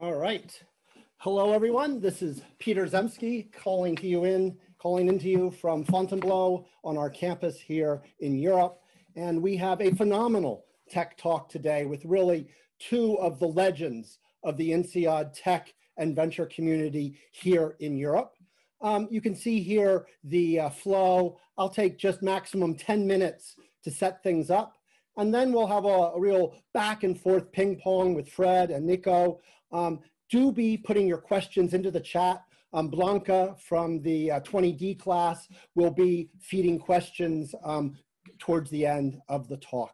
All right. Hello, everyone. This is Peter Zemsky calling to you in, calling into you from Fontainebleau on our campus here in Europe. And we have a phenomenal tech talk today with really two of the legends of the INSEAD tech and venture community here in Europe. Um, you can see here the uh, flow. I'll take just maximum 10 minutes to set things up. And then we'll have a, a real back and forth ping pong with Fred and Nico. Um, do be putting your questions into the chat. Um, Blanca from the uh, 20D class will be feeding questions um, towards the end of the talk.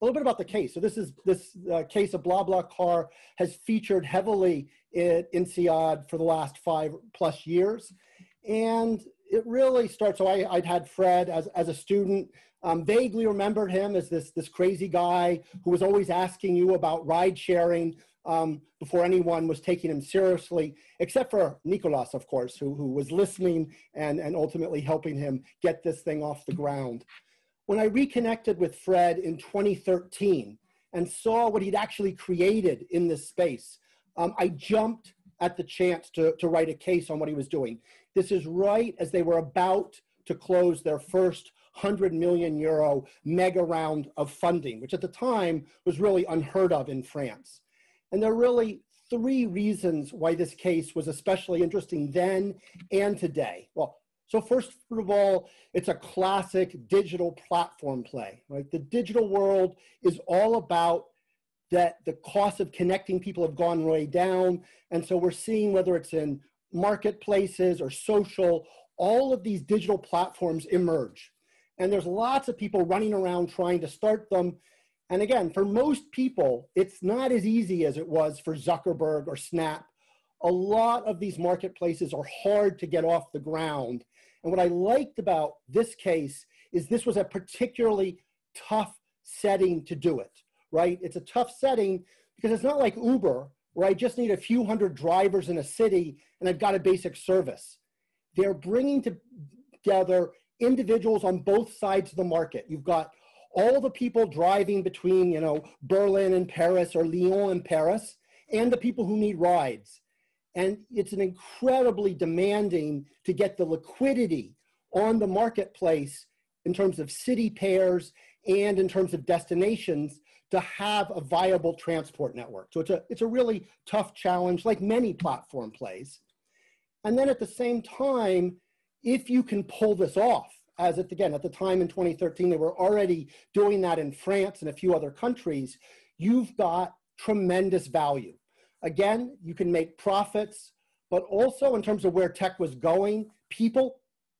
A little bit about the case. So this is this uh, case of BlaBlaCar has featured heavily in INSEAD for the last five plus years. And it really starts, so I, would had Fred as, as a student, um, vaguely remembered him as this, this crazy guy who was always asking you about ride sharing, um, before anyone was taking him seriously, except for Nicolas, of course, who, who was listening and, and ultimately helping him get this thing off the ground. When I reconnected with Fred in 2013 and saw what he'd actually created in this space, um, I jumped at the chance to, to write a case on what he was doing. This is right as they were about to close their first 100 million euro mega round of funding, which at the time was really unheard of in France. And there are really three reasons why this case was especially interesting then and today. Well, so first of all, it's a classic digital platform play, right? The digital world is all about that the cost of connecting people have gone way down. And so we're seeing whether it's in marketplaces or social, all of these digital platforms emerge. And there's lots of people running around trying to start them and again, for most people, it's not as easy as it was for Zuckerberg or Snap. A lot of these marketplaces are hard to get off the ground. And what I liked about this case is this was a particularly tough setting to do it, right? It's a tough setting because it's not like Uber, where I just need a few hundred drivers in a city and I've got a basic service. They're bringing together individuals on both sides of the market. You've got all the people driving between, you know, Berlin and Paris or Lyon and Paris, and the people who need rides. And it's an incredibly demanding to get the liquidity on the marketplace in terms of city pairs and in terms of destinations to have a viable transport network. So it's a, it's a really tough challenge, like many platform plays. And then at the same time, if you can pull this off, as it again at the time in 2013 they were already doing that in france and a few other countries you've got tremendous value. Again you can make profits but also in terms of where tech was going people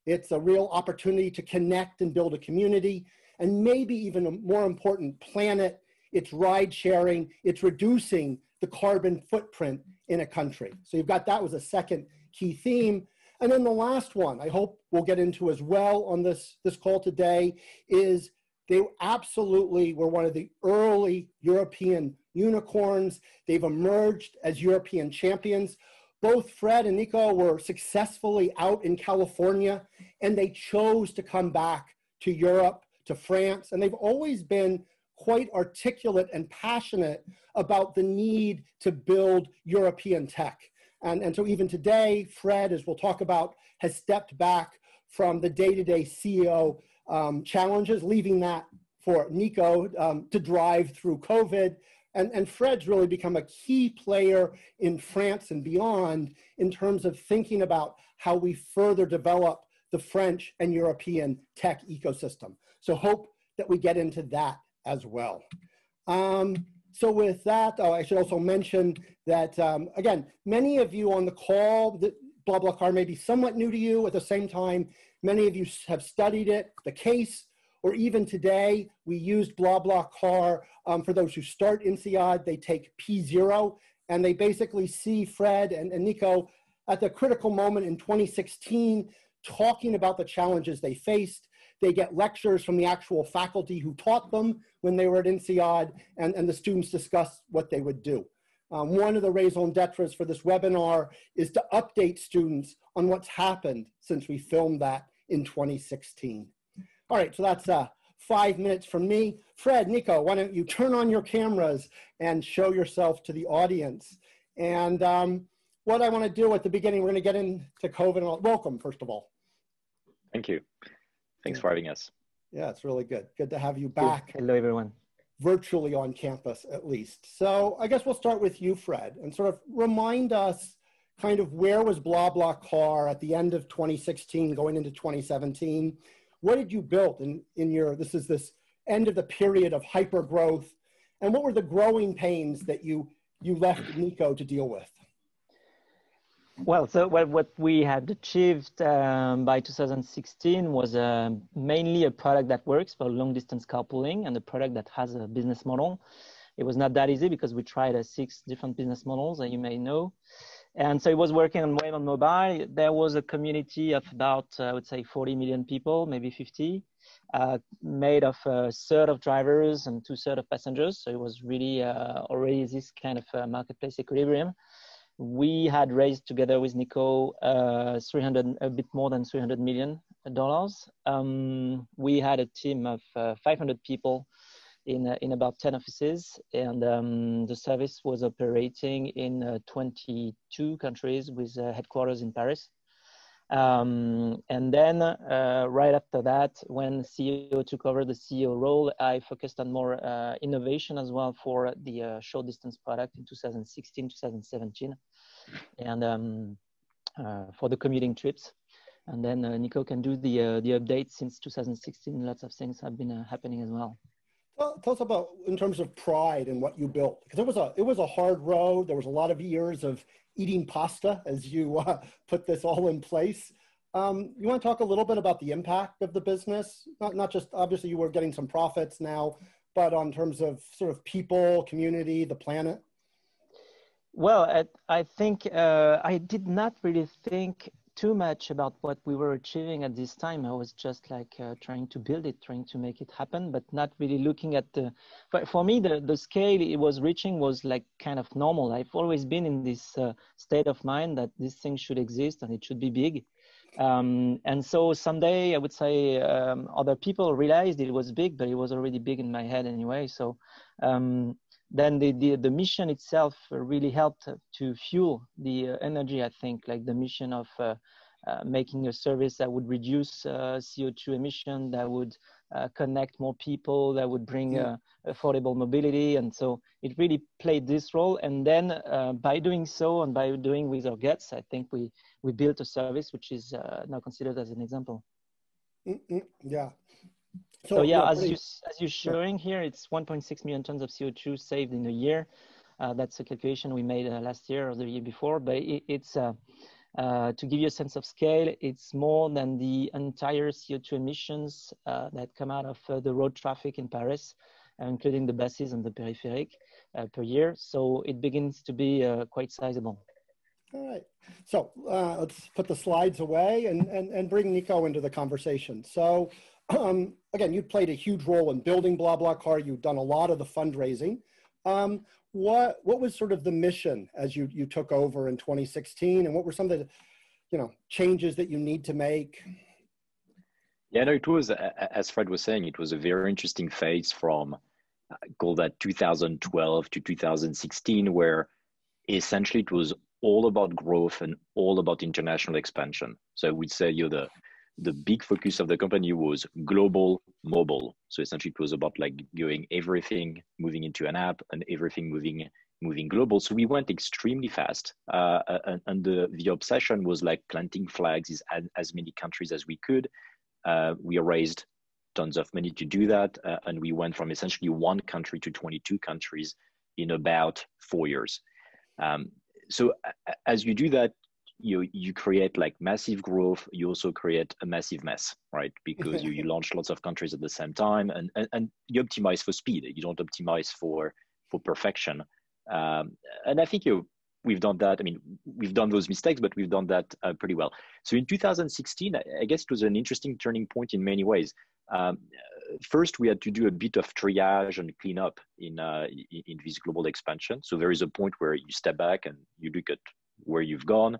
it's a real opportunity to connect and build a community and maybe even a more important planet it's ride sharing it's reducing the carbon footprint in a country. So you've got that was a second key theme and then the last one, I hope we'll get into as well on this, this call today, is they absolutely were one of the early European unicorns. They've emerged as European champions. Both Fred and Nico were successfully out in California, and they chose to come back to Europe, to France, and they've always been quite articulate and passionate about the need to build European tech. And, and so even today, Fred, as we'll talk about, has stepped back from the day-to-day CEO um, challenges, leaving that for Nico um, to drive through COVID. And, and Fred's really become a key player in France and beyond in terms of thinking about how we further develop the French and European tech ecosystem. So hope that we get into that as well. Um, so with that, oh, I should also mention that, um, again, many of you on the call, that BlaBlaCar may be somewhat new to you. At the same time, many of you have studied it, the case, or even today, we used BlaBlaCar um, for those who start INSEAD. They take P0, and they basically see Fred and, and Nico at the critical moment in 2016 talking about the challenges they faced they get lectures from the actual faculty who taught them when they were at INSEAD, and, and the students discuss what they would do. Um, one of the raison d'etres for this webinar is to update students on what's happened since we filmed that in 2016. All right, so that's uh, five minutes from me. Fred, Nico, why don't you turn on your cameras and show yourself to the audience. And um, what I want to do at the beginning, we're going to get into COVID. welcome, first of all. Thank you. Thanks for having us. Yeah, it's really good. Good to have you back. Hello, everyone. Virtually on campus, at least. So I guess we'll start with you, Fred, and sort of remind us kind of where was BlaBlaCar at the end of 2016 going into 2017? What did you build in, in your, this is this end of the period of hyper growth, and what were the growing pains that you, you left Nico to deal with? Well, so what, what we had achieved um, by 2016 was uh, mainly a product that works for long distance carpooling and a product that has a business model. It was not that easy because we tried uh, six different business models that you may know. And so it was working on web and mobile. There was a community of about, uh, I would say, 40 million people, maybe 50, uh, made of a third of drivers and two thirds of passengers. So it was really uh, already this kind of uh, marketplace equilibrium we had raised together with Nico uh, 300, a bit more than 300 million dollars. Um, we had a team of uh, 500 people in uh, in about 10 offices, and um, the service was operating in uh, 22 countries with uh, headquarters in Paris. Um, and then uh, right after that, when CEO took over the CEO role, I focused on more uh, innovation as well for the uh, short distance product in 2016, 2017, and um, uh, for the commuting trips. And then uh, Nico can do the uh, the updates since 2016. Lots of things have been happening as well. Tell us about in terms of pride and what you built because it was a it was a hard road. There was a lot of years of eating pasta as you uh, put this all in place. Um, you want to talk a little bit about the impact of the business? Not, not just obviously you were getting some profits now, but on terms of sort of people, community, the planet. Well, I, I think uh, I did not really think too much about what we were achieving at this time. I was just like uh, trying to build it, trying to make it happen, but not really looking at the. For, for me, the the scale it was reaching was like kind of normal. I've always been in this uh, state of mind that this thing should exist and it should be big. Um, and so someday I would say um, other people realized it was big, but it was already big in my head anyway. So um, then the, the, the mission itself really helped to fuel the uh, energy, I think, like the mission of uh, uh, making a service that would reduce uh, CO2 emission, that would uh, connect more people, that would bring uh, affordable mobility. And so it really played this role. And then by doing so and by doing with our guests, I think we, we built a service which is now considered as an example. Mm -hmm. Yeah, so, so yeah, as you as you're showing here, it's 1.6 million tons of CO2 saved in a year. Uh, that's a calculation we made uh, last year or the year before, but it, it's uh, uh to give you a sense of scale, it's more than the entire CO2 emissions uh, that come out of uh, the road traffic in Paris, including the buses and the peripheric per year. So it begins to be quite sizable. All right. So let's put the slides away and, and, and bring Nico into the conversation. So um, again, you played a huge role in building BlaBlaCar. You've done a lot of the fundraising. Um, what what was sort of the mission as you you took over in 2016, and what were some of the you know changes that you need to make? Yeah, no, it was as Fred was saying, it was a very interesting phase from uh, call that 2012 to 2016, where essentially it was all about growth and all about international expansion. So we'd say you're the the big focus of the company was global mobile. So essentially, it was about like going everything moving into an app and everything moving moving global. So we went extremely fast, uh, and, and, the the obsession was like planting flags in as, as many countries as we could. Uh, we raised tons of money to do that, uh, and we went from essentially one country to 22 countries in about four years. Um, so as you do that, you you create like massive growth you also create a massive mess right? Because you, you launch lots of countries at the same time and, and and you optimize for speed. You don't optimize for for perfection. Um, and i think you we've done that. I mean we've done those mistakes but we've done that uh, pretty well. So in 2016 i guess it was an interesting turning point in many ways. Um, first we had to do a bit of triage and cleanup in, uh, in in this global expansion. So there is a point where you step back and you look at where you've gone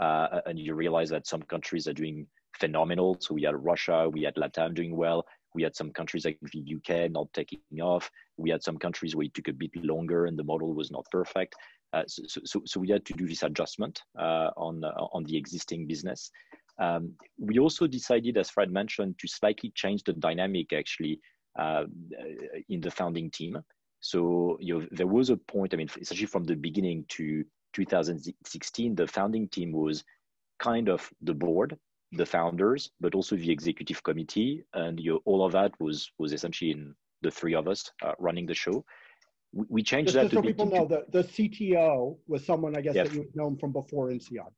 uh, and you realize that some countries are doing phenomenal. So we had Russia, we had Latam doing well, we had some countries like the UK not taking off. We had some countries where it took a bit longer and the model was not perfect. Uh, so, so, so, we had to do this adjustment uh, on, uh, on the existing business. Um, we also decided, as Fred mentioned, to slightly change the dynamic actually uh, in the founding team. So you know, there was a point, I mean, essentially from the beginning to 2016, the founding team was kind of the board, the founders, but also the executive committee, and you know, all of that was was essentially in the three of us uh, running the show. We, we changed just, that. Just so people know, the, the CTO was someone I guess that you've known from before in INSEAD.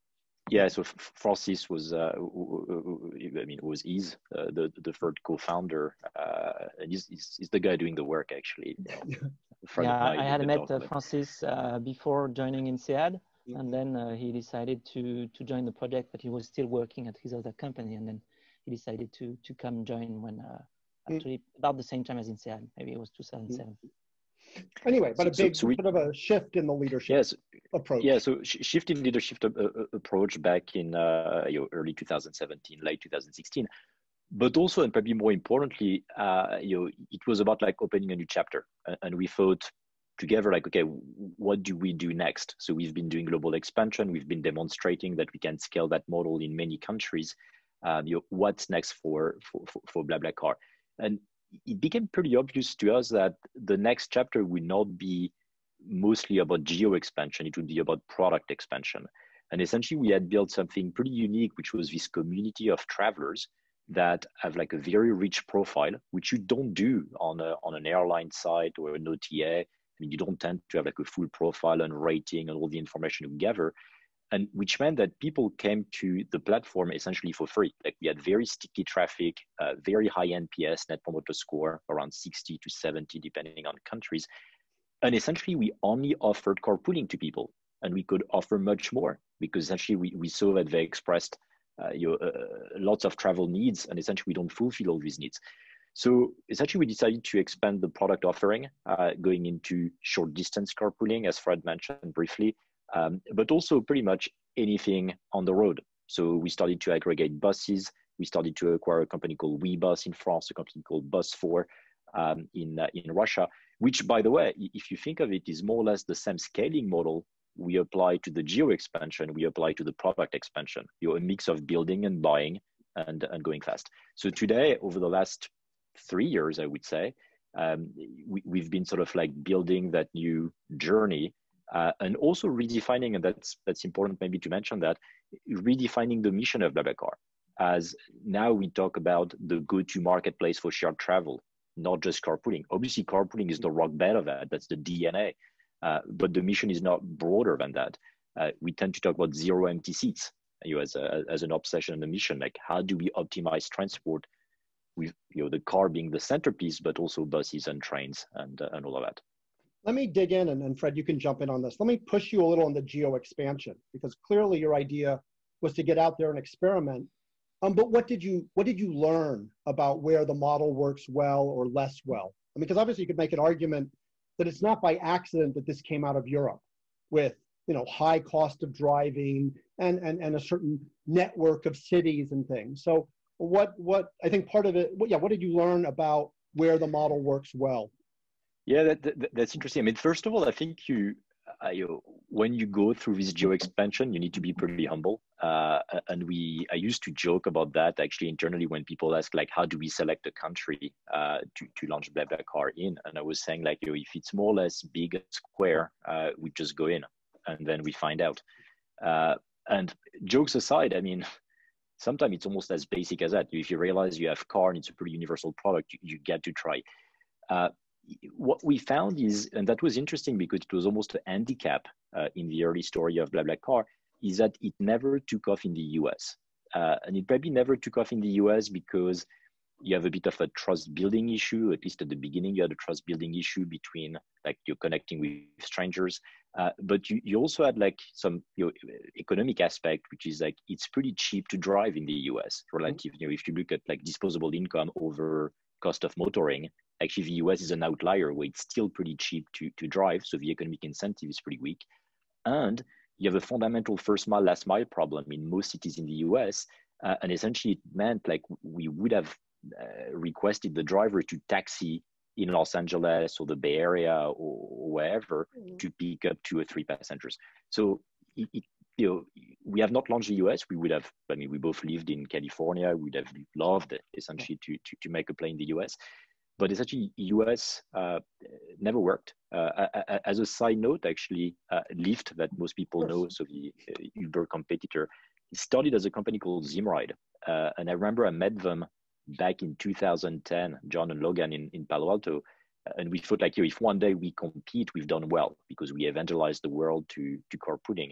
Yeah, so Francis was, uh, I mean, was is uh, the the third co-founder, uh, and he's, he's, he's the guy doing the work actually. yeah, I had met uh, Francis uh, before joining INSEAD, mm-hmm. and then uh, he decided to to join the project, but he was still working at his other company, and then he decided to to come join when mm. actually mm-hmm. about the same time as INSEAD, maybe it was 2007. Anyway, but a big so, we, bit of a shift in the leadership yes, approach. Yeah, so sh- shift in leadership uh, uh, approach back in uh, you know, early 2017, late 2016. But also, and probably more importantly, uh, you know, it was about like opening a new chapter, and we thought together like okay what do we do next? So we've been doing global expansion. We've been demonstrating that we can scale that model in many countries. Um, you know, what's next for for for, for BlaBlaCar? And it became pretty obvious to us that the next chapter would not be mostly about geo expansion, it would be about product expansion. And essentially, we had built something pretty unique, which was this community of travelers that have like a very rich profile, which you don't do on, a, on an airline site or an OTA. I mean, you don't tend to have like a full profile and rating and all the information you gather and which meant that people came to the platform essentially for free. Like we had very sticky traffic, uh, very high NPS, Net Promoter Score, around 60 to 70, depending on countries. And essentially, we only offered carpooling to people, and we could offer much more because essentially we, we saw that they expressed uh, you know, uh, lots of travel needs, and essentially we don't fulfill all these needs. So essentially, we decided to expand the product offering, uh, going into short distance carpooling, as Fred mentioned briefly, um, but also pretty much anything on the road. So we started to aggregate buses. We started to acquire a company called Ouibus in France, a company called Busfor um, in, uh, in Russia, which, by the way, if you think of it, is more or less the same scaling model we apply to the geo expansion, we apply to the product expansion. You're a mix of building and buying and, and going fast. So today, over the last three years, I would say, um, we, we've been sort of like building that new journey uh, and also redefining, and that's that's important maybe to mention that redefining the mission of BlaBlaCar as now we talk about the go-to marketplace for shared travel, not just carpooling. Obviously, carpooling is the rock bed of that. That's the DNA. Uh, but the mission is not broader than that. Uh, we tend to talk about zero empty seats you know, as, a, as an obsession and a mission. Like, how do we optimize transport with you know the car being the centerpiece, but also buses and trains and uh, and all of that let me dig in and, and Fred, you can jump in on this. Let me push you a little on the geo expansion because clearly your idea was to get out there and experiment. Um, but what did you what did you learn about where the model works well or less well? I mean, because obviously you could make an argument that it's not by accident that this came out of Europe with you know high cost of driving and and, and a certain network of cities and things. So what what I think part of it, yeah, what did you learn about where the model works well? Yeah, that, that, that's interesting. I mean, first of all, I think you, uh, you when you go through this geo expansion, you need to be pretty humble. Uh, and we, I used to joke about that actually internally when people ask like, how do we select a country uh, to to launch BlaBlaCar in? And I was saying like, you know, if it's more or less big square, uh, we just go in and then we find out. Uh, and jokes aside, I mean, sometimes it's almost as basic as that. If you realize you have car and it's a pretty universal product, you, you get to try. Uh, what we found is, and that was interesting because it was almost a handicap uh, in the early story of BlaBlaCar, is that it never took off in the US. Uh, and it probably never took off in the US because you have a bit of a trust building issue. At least at the beginning, you had a trust building issue between like you're connecting with strangers. Uh, but you, you also had like some you know, economic aspect, which is like it's pretty cheap to drive in the US relative. Mm-hmm. You know, if you look at like disposable income over cost of motoring, actually the US is an outlier where it's still pretty cheap to, to drive. So the economic incentive is pretty weak. And you have a fundamental first mile, last mile problem in most cities in the US. Uh, and essentially it meant like we would have uh, requested the driver to taxi in Los Angeles or the Bay Area or wherever mm. to pick up two or three passengers. So it, it, you know, we have not launched the US. We would have, I mean, we both lived in California. We would have loved essentially to, to, to make a play in the US. But essentially, US uh, never worked. Uh, as a side note, actually, uh, Lyft, that most people know, so the uh, Uber competitor, started as a company called Zimride. Uh, and I remember I met them back in 2010, John and Logan in, in Palo Alto. And we thought like, if one day we compete, we've done well because we evangelized the world to, to carpooling.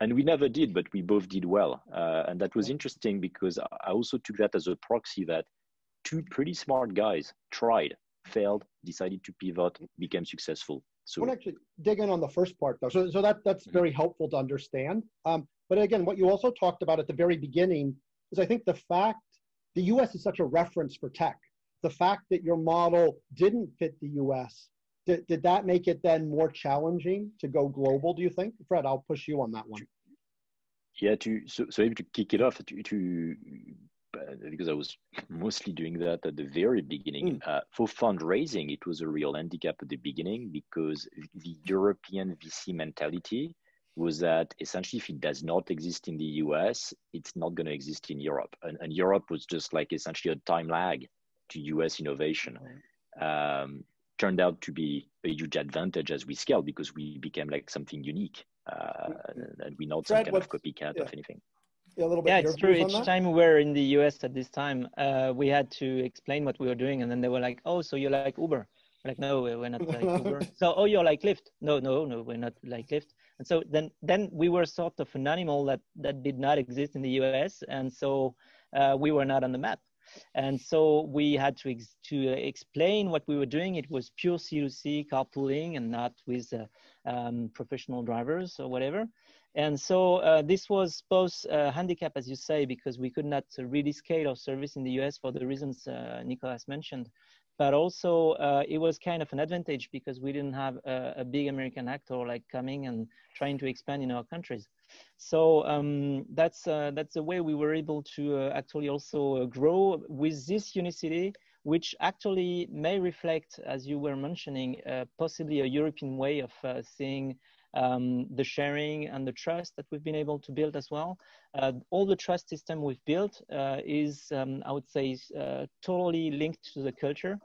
And we never did, but we both did well. Uh, and that was interesting because I also took that as a proxy that two pretty smart guys tried, failed, decided to pivot, became successful. So I want to actually dig in on the first part though. So, so that, that's mm-hmm. very helpful to understand. Um, but again, what you also talked about at the very beginning is I think the fact the US is such a reference for tech. The fact that your model didn't fit the US, did, did that make it then more challenging to go global, do you think? Fred, I'll push you on that one. Yeah, to so, so maybe to kick it off, to, to uh, because I was mostly doing that at the very beginning. Mm. Uh, for fundraising, it was a real handicap at the beginning because the European VC mentality was that essentially if it does not exist in the US, it's not going to exist in Europe. And, and, Europe was just like essentially a time lag to US innovation. Right. Um, turned out to be a huge advantage as we scale because we became like something unique uh, and we're not Fred, some kind of copycat yeah. of anything. Yeah, a little bit. Yeah, it's true. Each time we were in the US at this time, uh, we had to explain what we were doing, and then they were like, "Oh, so you're like Uber?" We're like, "No, we're not like Uber." so, "Oh, you're like Lyft?" No, no, no, we're not like Lyft. And so then, then we were sort of an animal that, that did not exist in the US. And so uh, we were not on the map. And so we had to, ex- to explain what we were doing. It was pure C2C carpooling and not with uh, um, professional drivers or whatever. And so uh, this was both a handicap, as you say, because we could not really scale our service in the US for the reasons uh, Nicolas mentioned but also uh, it was kind of an advantage because we didn't have a, a, big American actor like coming and trying to expand in our countries. So um, that's uh, that's the way we were able to uh, actually also uh, grow with this unicity, which actually may reflect, as you were mentioning, uh, possibly a European way of uh, seeing um, the sharing and the trust that we've been able to build as well. Uh, all the trust system we've built uh, is, um, I would say, uh, totally linked to the culture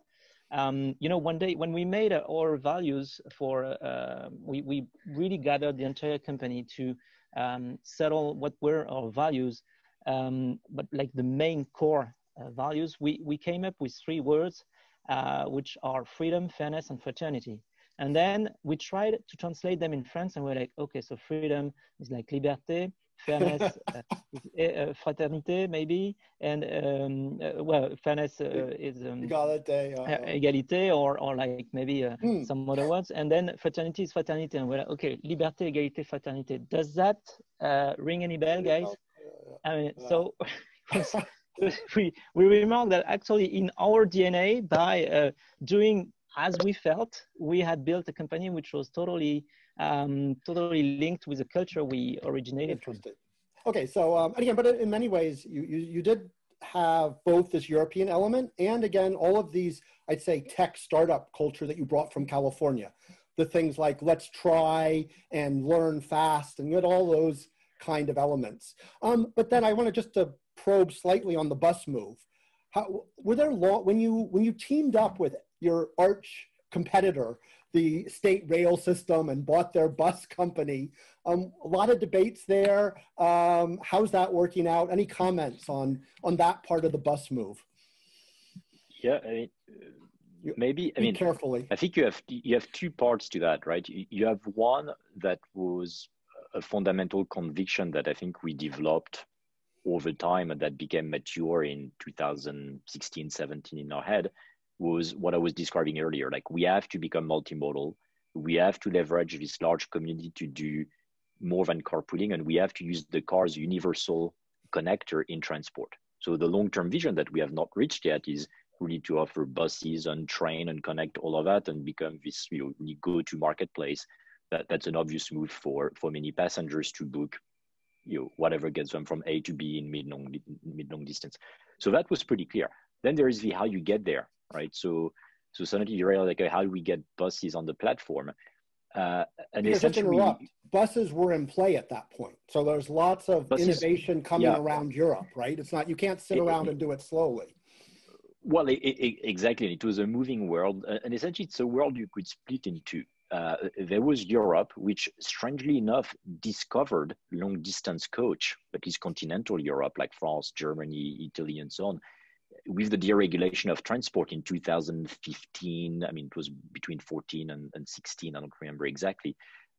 um, you know, one day when we made uh, our values for, uh, we, we really gathered the entire company to um, settle what were our values, um, but like the main core uh, values, we, we came up with three words, uh, which are freedom, fairness, and fraternity. And then we tried to translate them in France, and we're like, okay, so freedom is like liberté, fairness, uh, uh, fraternité, maybe, and um, uh, well, fairness uh, is um, égalité, égalité, or or like maybe mm. some other words, and then fraternity is fraternity, and we're like, okay, liberté, égalité, fraternité. Does that ring any bell, guys? I mean, yeah. so. we we remarked that actually in our DNA by uh, doing as we felt we had built a company which was totally um, totally linked with the culture we originated from. Okay, so um, again, but in many ways, you, you, you did have both this European element and again, all of these, I'd say, tech startup culture that you brought from California. The things like let's try and learn fast and get all those kind of elements. Um, but then I wanted just to probe slightly on the bus move. How, were there long, when you when you teamed up with your arch competitor the state rail system and bought their bus company. Um, a lot of debates there. Um, how's that working out? Any comments on on that part of the bus move? Yeah, I mean, maybe. I mean, carefully. I think you have you have two parts to that, right? You have one that was a fundamental conviction that I think we developed over time and that became mature in 2016, 17 in our head, was what I was describing earlier. Like we have to become multimodal. We have to leverage this large community to do more than carpooling, and we have to use the car's universal connector in transport. So the long-term vision that we have not reached yet is really to offer buses and train and connect all of that and become this you know, go-to marketplace. That, that's an obvious move for, for many passengers to book you know, whatever gets them from A to B in mid-long, mid-long distance. So that was pretty clear. then there is the how you get there, right? So so suddenly you realize like how do we get buses on the platform? Uh, and because essentially, interrupt, buses were in play at that point. So there's lots of buses, innovation coming yeah. around Europe, right? It's not you can't sit it, around it, and do it slowly. Well, it, exactly. It was a moving world, and essentially, it's a world you could split in two. Uh, there was Europe, which strangely enough discovered long distance coach, at least continental Europe, like France, Germany, Italy, and so on, with the deregulation of transport in 2015. I mean, it was between 14 and, and 16, I don't remember exactly.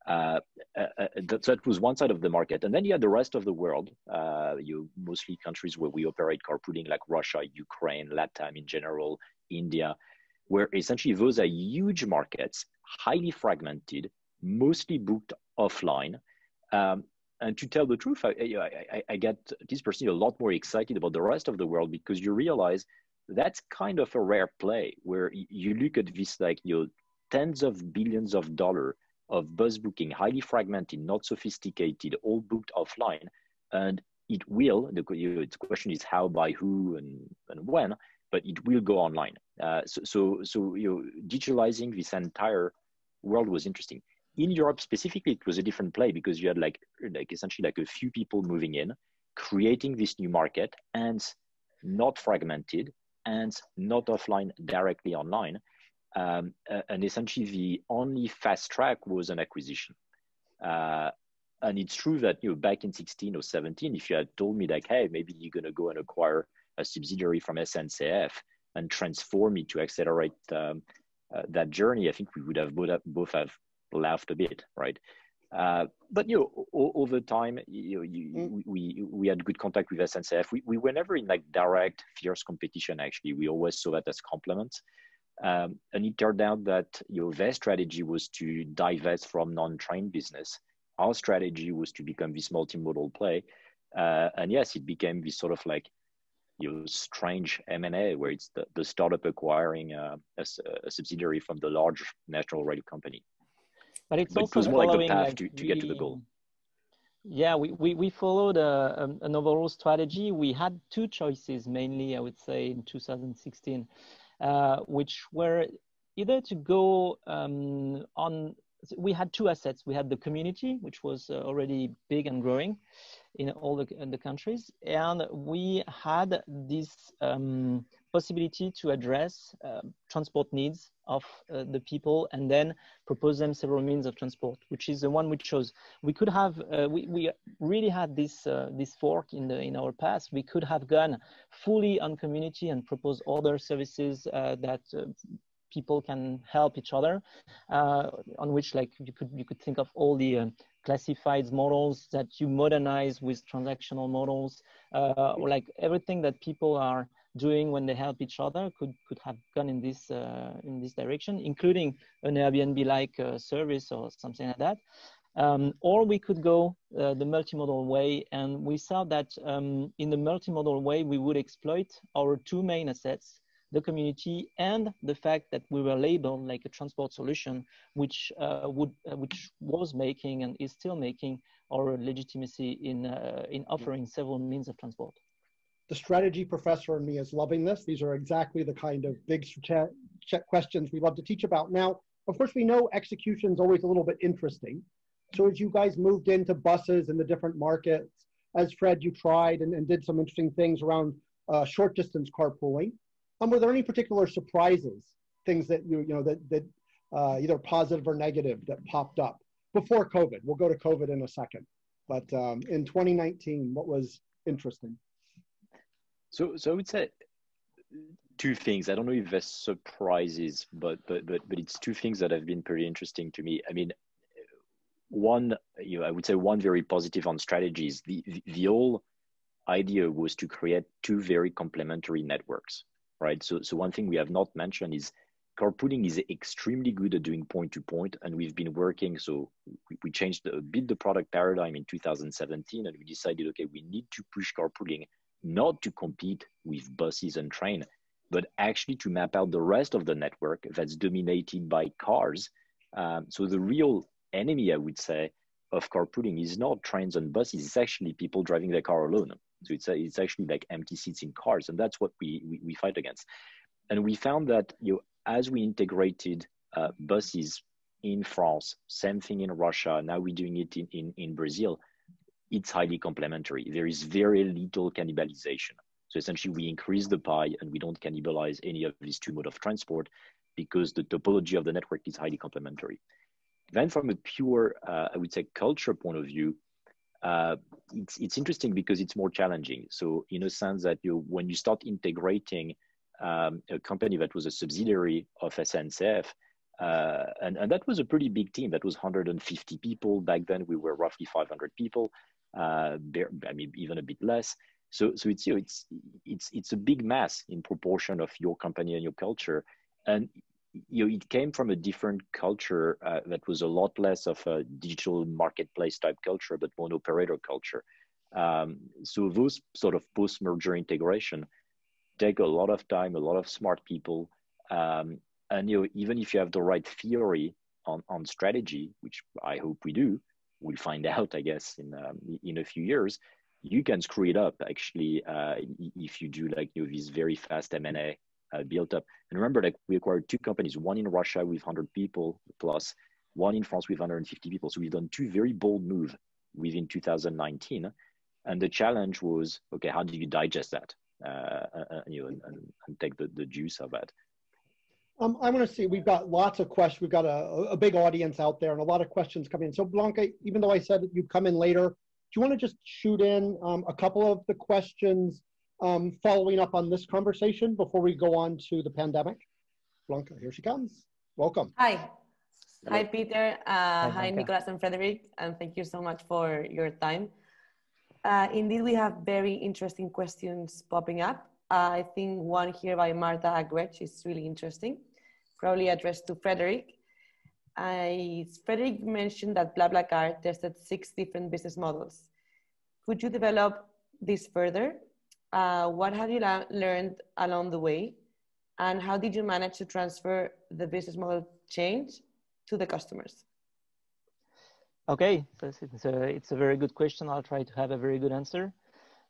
Uh, uh, uh, that, was one side of the market. And then you had the rest of the world, uh, you mostly countries where we operate carpooling, like Russia, Ukraine, Latam in general, India, where essentially those are huge markets, highly fragmented, mostly booked offline. Um, and to tell the truth, I, I, I get this person a lot more excited about the rest of the world because you realize that's kind of a rare play where you look at this like you know, tens of billions of dollars of bus booking, highly fragmented, not sophisticated, all booked offline. And it will, the, the question is how, by who, and, and when, but it will go online. Uh, so, so, so you know, digitalizing this entire world was interesting. In Europe specifically, it was a different play because you had like, like essentially like a few people moving in, creating this new market and not fragmented and not offline directly online. Um, and essentially, the only fast track was an acquisition. Uh, and it's true that you know back in 16 or 17, if you had told me like, hey, maybe you're gonna go and acquire a subsidiary from SNCF and transform it to accelerate um, uh, that journey, I think we would have both have, both have laughed a bit, right? Uh, but you know, o- over time, you, you, mm. we we had good contact with SNCF. We we were never in like direct fierce competition. Actually, we always saw that as complements. Um, and it turned out that your their strategy was to divest from non-train business. Our strategy was to become this multimodal play. Uh, and yes, it became this sort of like you know, strange M&A where it's the, the startup acquiring uh, a, a, subsidiary from the large national rail company. But it's but also it was more like a path like to, to we, get to the goal. Yeah, we, we, we followed a, a, an overall strategy. We had two choices mainly, I would say, in 2016. Uh, which were either to go um, on we had two assets. We had the community, which was uh, already big and growing in all the, in the countries, and we had this um, possibility to address uh, transport needs of uh, the people and then propose them several means of transport, which is the one we chose. We could have, uh, we, we really had this, uh, this fork in, the, in our past. We could have gone fully on community and propose other services uh, that uh, people can help each other uh, on which like you could you could think of all the um, classifieds models that you modernize with transactional models uh, or like everything that people are doing when they help each other could could have gone in this uh, in this direction, including an Airbnb-like uh, service or something like that. Um, or we could go uh, the multimodal way, and we saw that um, in the multimodal way we would exploit our two main assets, the community and the fact that we were labeled like a transport solution, which uh, would uh, which was making and is still making our legitimacy in uh, in offering several means of transport the strategy professor and me is loving this. These are exactly the kind of big questions we love to teach about. Now, of course, we know execution is always a little bit interesting. So as you guys moved into buses and the different markets, as Fred, you tried and, and did some interesting things around uh, short distance carpooling. Um, were there any particular surprises, things that you, you know, that, that uh, either positive or negative that popped up before COVID? We'll go to COVID in a second. But um, in 2019, what was interesting? So, so I would say two things. I don't know if there's surprises, but but but but it's two things that have been pretty interesting to me. I mean, one, you know, I would say one very positive on strategies. The, the the whole idea was to create two very complementary networks, right? So so one thing we have not mentioned is carpooling is extremely good at doing point to point and we've been working so we, we changed the, build the product paradigm in 2017 and we decided okay we need to push carpooling not to compete with buses and train, but actually to map out the rest of the network that's dominated by cars. Um, so the real enemy, I would say, of carpooling is not trains and buses; it's actually people driving their car alone. So it's it's actually like empty seats in cars, and that's what we we, we fight against. And we found that you know, as we integrated uh, buses in France, same thing in Russia. Now we're doing it in, in, in Brazil. It's highly complementary. There is very little cannibalization. So essentially, we increase the pie and we don't cannibalize any of these two modes of transport because the topology of the network is highly complementary. Then, from a pure, uh, I would say, culture point of view, uh, it's it's interesting because it's more challenging. So, in a sense that you, when you start integrating um, a company that was a subsidiary of SNCF, uh, and, and that was a pretty big team. That was 150 people. Back then, we were roughly 500 people, uh, I mean, even a bit less. So, so it's, you know, it's, it's, it's a big mass in proportion of your company and your culture. And you know, it came from a different culture uh, that was a lot less of a digital marketplace type culture, but more operator culture. Um, so those sort of post-merger integration take a lot of time, a lot of smart people, um, and you know, even if you have the right theory on, on strategy, which I hope we do, we'll find out, I guess, in um, in a few years. You can screw it up actually uh, if you do like you know these very fast M and A uh, built up. And remember, like we acquired two companies, one in Russia with 100 people plus, one in France with 150 people. So we've done two very bold moves within 2019. And the challenge was, okay, how do you digest that? Uh, uh, uh you know, and, and, take the, the juice of that. Um, I want to see, we've got lots of questions. We've got a, a big audience out there and a lot of questions coming in. So Blanca, even though I said you'd come in later, do you want to just shoot in um, a couple of the questions um, following up on this conversation before we go on to the pandemic? Blanca, here she comes. Welcome. Hi. Hello. Hi, Peter. Uh, hi, hi Nicolas and Frederic, and thank you so much for your time. Uh, indeed, we have very interesting questions popping up. Uh, I think one here by Marta Agwech is really interesting, probably addressed to Frederic. I, Frederic mentioned that BlaBlaCar tested six different business models. Could you develop this further? Uh, what have you learned along the way? And how did you manage to transfer the business model change to the customers? Okay, so it's a, it's a very good question. I'll try to have a very good answer.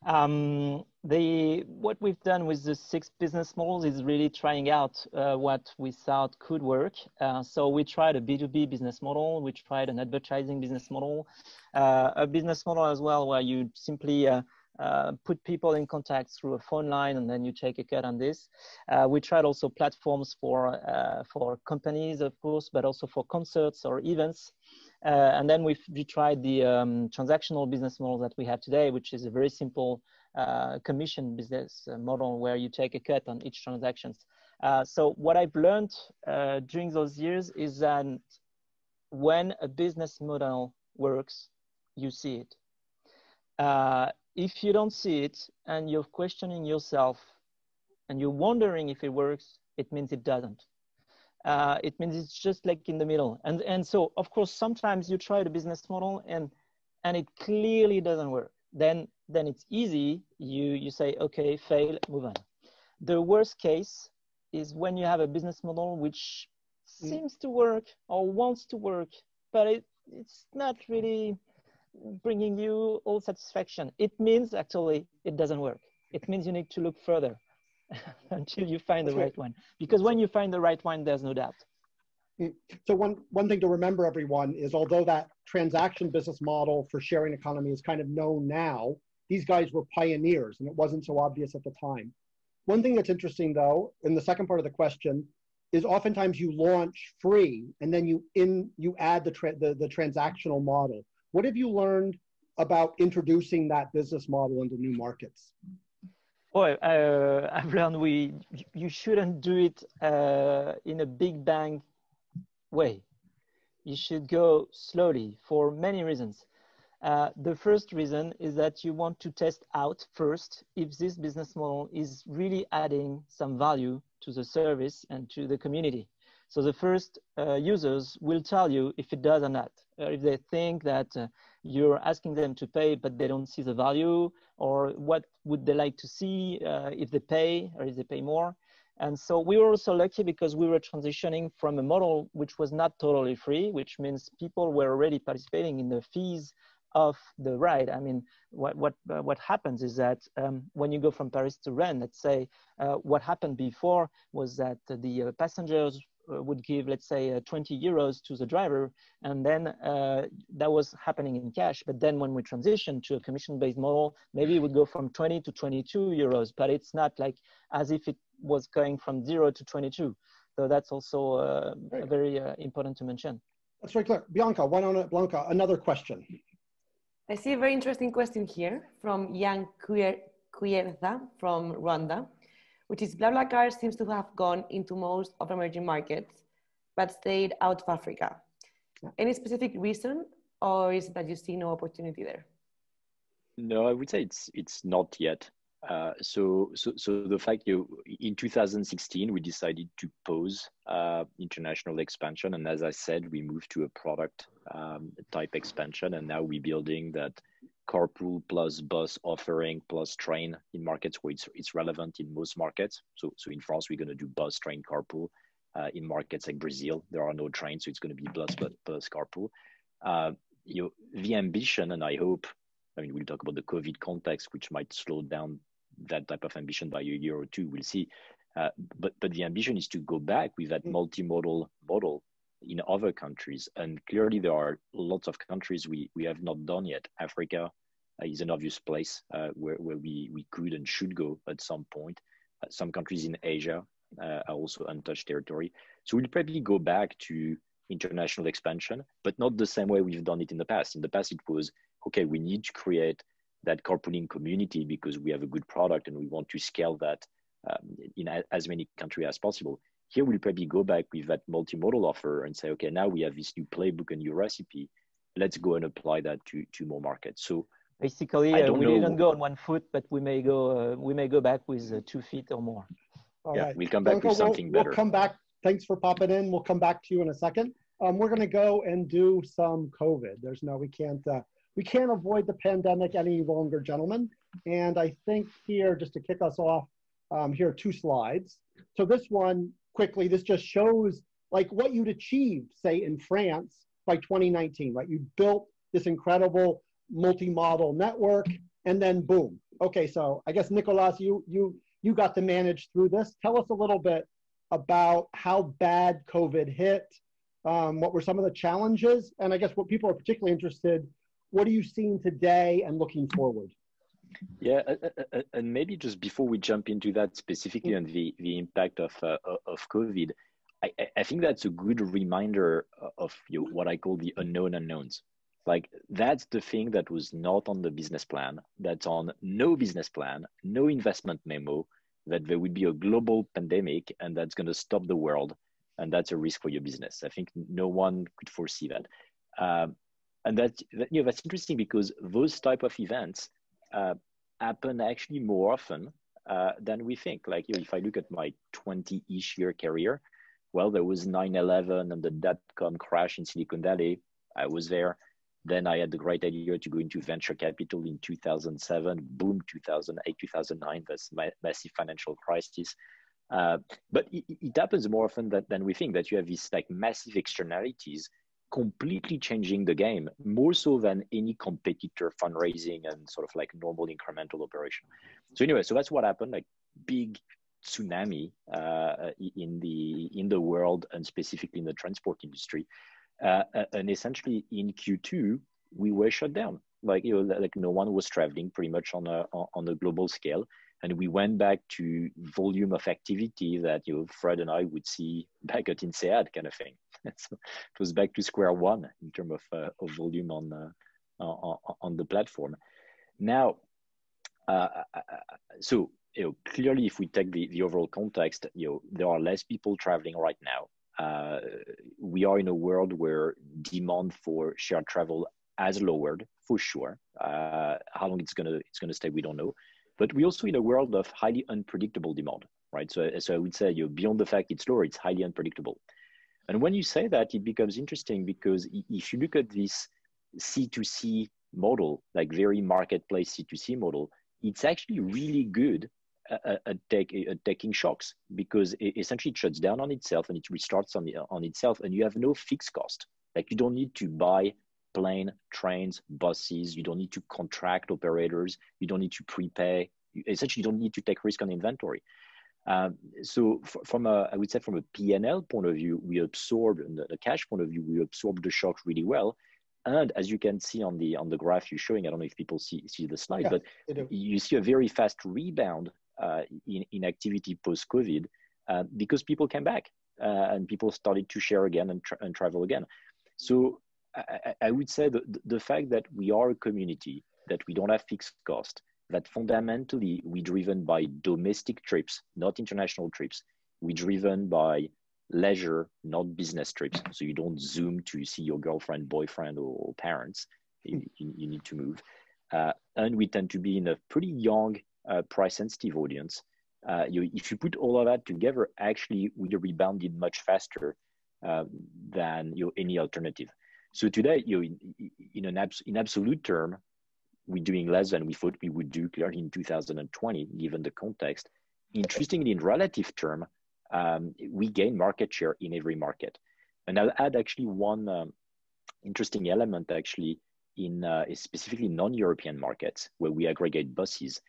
Um, the what we've done with the six business models is really trying out uh, what we thought could work. Uh, so we tried a B2B business model, we tried an advertising business model, uh, a business model as well where you simply uh, uh, put people in contact through a phone line and then you take a cut on this. Uh, we tried also platforms for, for companies, of course, but also for concerts or events. Uh, and then we've we tried the um, transactional business model that we have today, which is a very simple uh, commission business uh, model where you take a cut on each transactions. Uh, so what I've learned uh, during those years is that when a business model works, you see it. Uh, if you don't see it and you're questioning yourself and you're wondering if it works, it means it doesn't uh, it means it's just like in the middle. And, and so, of course, sometimes you try the business model and, and it clearly doesn't work. Then, then it's easy. You, you say, okay, fail, move on. The worst case is when you have a business model which mm. seems to work or wants to work, but it, it's not really bringing you all satisfaction. It means actually it doesn't work. It means you need to look further. until you find the right. one. Because when you find the right one, there's no doubt. Mm. So one, one thing to remember, everyone, is although that transaction business model for sharing economy is kind of known now, these guys were pioneers and it wasn't so obvious at the time. One thing that's interesting though, in the second part of the question, is oftentimes you launch free and then you in you add the, tra- the, the transactional model. What have you learned about introducing that business model into new markets? Boy, uh, I've learned we you shouldn't do it uh, in a big bang way. You should go slowly for many reasons. Uh, the first reason is that you want to test out first if this business model is really adding some value to the service and to the community. So the first uh, users will tell you if it does or not. Uh, if they think that uh, you're asking them to pay but they don't see the value, or what would they like to see uh, if they pay or if they pay more. And so we were also lucky because we were transitioning from a model which was not totally free, which means people were already participating in the fees of the ride. I mean, what what uh, what happens is that um, when you go from Paris to Rennes, let's say, uh, what happened before was that the uh, passengers would give, let's say, uh, 20 euros to the driver, and then uh, that was happening in cash. But then when we transition to a commission-based model, maybe it would go from 20 to 22 euros, but it's not like as if it was going from zero to 22. So that's also very important to mention. That's very clear. Bianca, why don't Blanca, another question. I see a very interesting question here from Jan Kuyerza from Rwanda, which is BlaBlaCar seems to have gone into most of emerging markets, but stayed out of Africa. Any specific reason, or is it that you see no opportunity there? No, I would say it's it's not yet. Uh, so, so, so the fact you in 2016 we decided to pause uh, international expansion, and as I said, we moved to a product um, type expansion, and now we're building that carpool plus bus offering plus train in markets where it's, it's relevant in most markets. So, so in France, we're going to do bus, train, carpool. Uh, in markets like Brazil, there are no trains, so it's going to be bus, bus, bus carpool. Uh, you know, the ambition, and I hope, I mean, we'll talk about the COVID context, which might slow down that type of ambition by a year or two. We'll see. Uh, but but the ambition is to go back with that multimodal model in other countries. And clearly, there are lots of countries we, we have not done yet. Africa uh, is an obvious place uh, where, where we, we could and should go at some point. Uh, some countries in Asia uh, are also untouched territory. So we'll probably go back to international expansion, but not the same way we've done it in the past. In the past, it was okay, we need to create that carpooling community because we have a good product and we want to scale that um, in as many countries as possible. Here we'll probably go back with that multimodal offer and say, okay, now we have this new playbook and new recipe. Let's go and apply that to, to more markets. So basically, uh, we know. didn't go on one foot, but we may go uh, we may go back with uh, two feet or more. All yeah, right. we'll come back with something we'll, better. We'll come back. Thanks for popping in. We'll come back to you in a second. Um, we're going to go and do some COVID. There's no, we can't, uh, we can't avoid the pandemic any longer, gentlemen. And I think here, just to kick us off, um, here are two slides. So this one quickly, this just shows like what you'd achieved, say, in France by 2019, right? You built this incredible multimodal network, and then boom. Okay, so I guess Nicolas, you you you got to manage through this. Tell us a little bit about how bad COVID hit. Um, what were some of the challenges, and I guess what people are particularly interested. What are you seeing today and looking forward? Yeah, and maybe just before we jump into that specifically on the, the impact of, uh, of COVID, I, I think that's a good reminder of you know, what I call the unknown unknowns. Like that's the thing that was not on the business plan, that's on no business plan, no investment memo, that there would be a global pandemic and that's going to stop the world. And that's a risk for your business. I think no one could foresee that. Um, and that, that, you know, that's interesting because those type of events, uh, happen actually more often uh, than we think. Like if I look at my 20-ish year career, well, there was 9/11 and the dot-com crash in Silicon Valley. I was there. Then I had the great idea to go into venture capital in 2007. Boom, 2008, 2009. That's ma- massive financial crisis. Uh, but it, it, happens more often that, than we think that you have these like massive externalities completely changing the game more so than any competitor fundraising and sort of like normal incremental operation. So anyway so that's what happened like big tsunami uh, in the in the world and specifically in the transport industry. Uh, and essentially in q2 we were shut down. Like you know like no one was traveling pretty much on a on a global scale. And we went back to volume of activity that you know Fred and I would see back at INSEAD kind of thing. so it was back to square one in terms of, uh, of volume on, uh, on on the platform. Now, uh, uh, uh, so you know clearly, if we take the, the overall context, you know there are less people traveling right now. Uh, we are in a world where demand for shared travel has lowered for sure. how long it's gonna it's gonna stay, we don't know but we're also in a world of highly unpredictable demand, right? So, so I would say you know, beyond the fact it's lower, it's highly unpredictable. And when you say that, it becomes interesting because if you look at this C2C model, like very marketplace C2C model, it's actually really good at, uh, take, uh, taking shocks because it essentially it shuts down on itself and it restarts on, on itself and you have no fixed cost. Like you don't need to buy plane, trains, buses. You don't need to contract operators. You don't need to prepay. You essentially you don't need to take risk on inventory. Um, so from a, I would say from a P&L point of view, we absorb, the, the cash point of view, we absorb the shock really well. And as you can see on the on the graph you're showing, I don't know if people see see the slide, but you see a very fast rebound uh, in in activity post COVID uh, because people came back uh, and people started to share again and, tra- and travel again. So I, I would say the, the fact that we are a community, that we don't have fixed cost, that fundamentally we're driven by domestic trips, not international trips. We're driven by leisure, not business trips. So you don't zoom to see your girlfriend, boyfriend, or, parents. You, you, need to move. Uh, and we tend to be in a pretty young, uh, price sensitive audience. Uh, you, if you put all of that together, actually, we rebounded much faster uh, than you know, any alternative. So today, you in, in an abs- in absolute term, we're doing less than we thought we would do clearly in 2020, given the context. Interestingly, in relative term, um, we gain market share in every market. And I'll add actually one um, interesting element actually in uh, specifically non-European markets where we aggregate buses.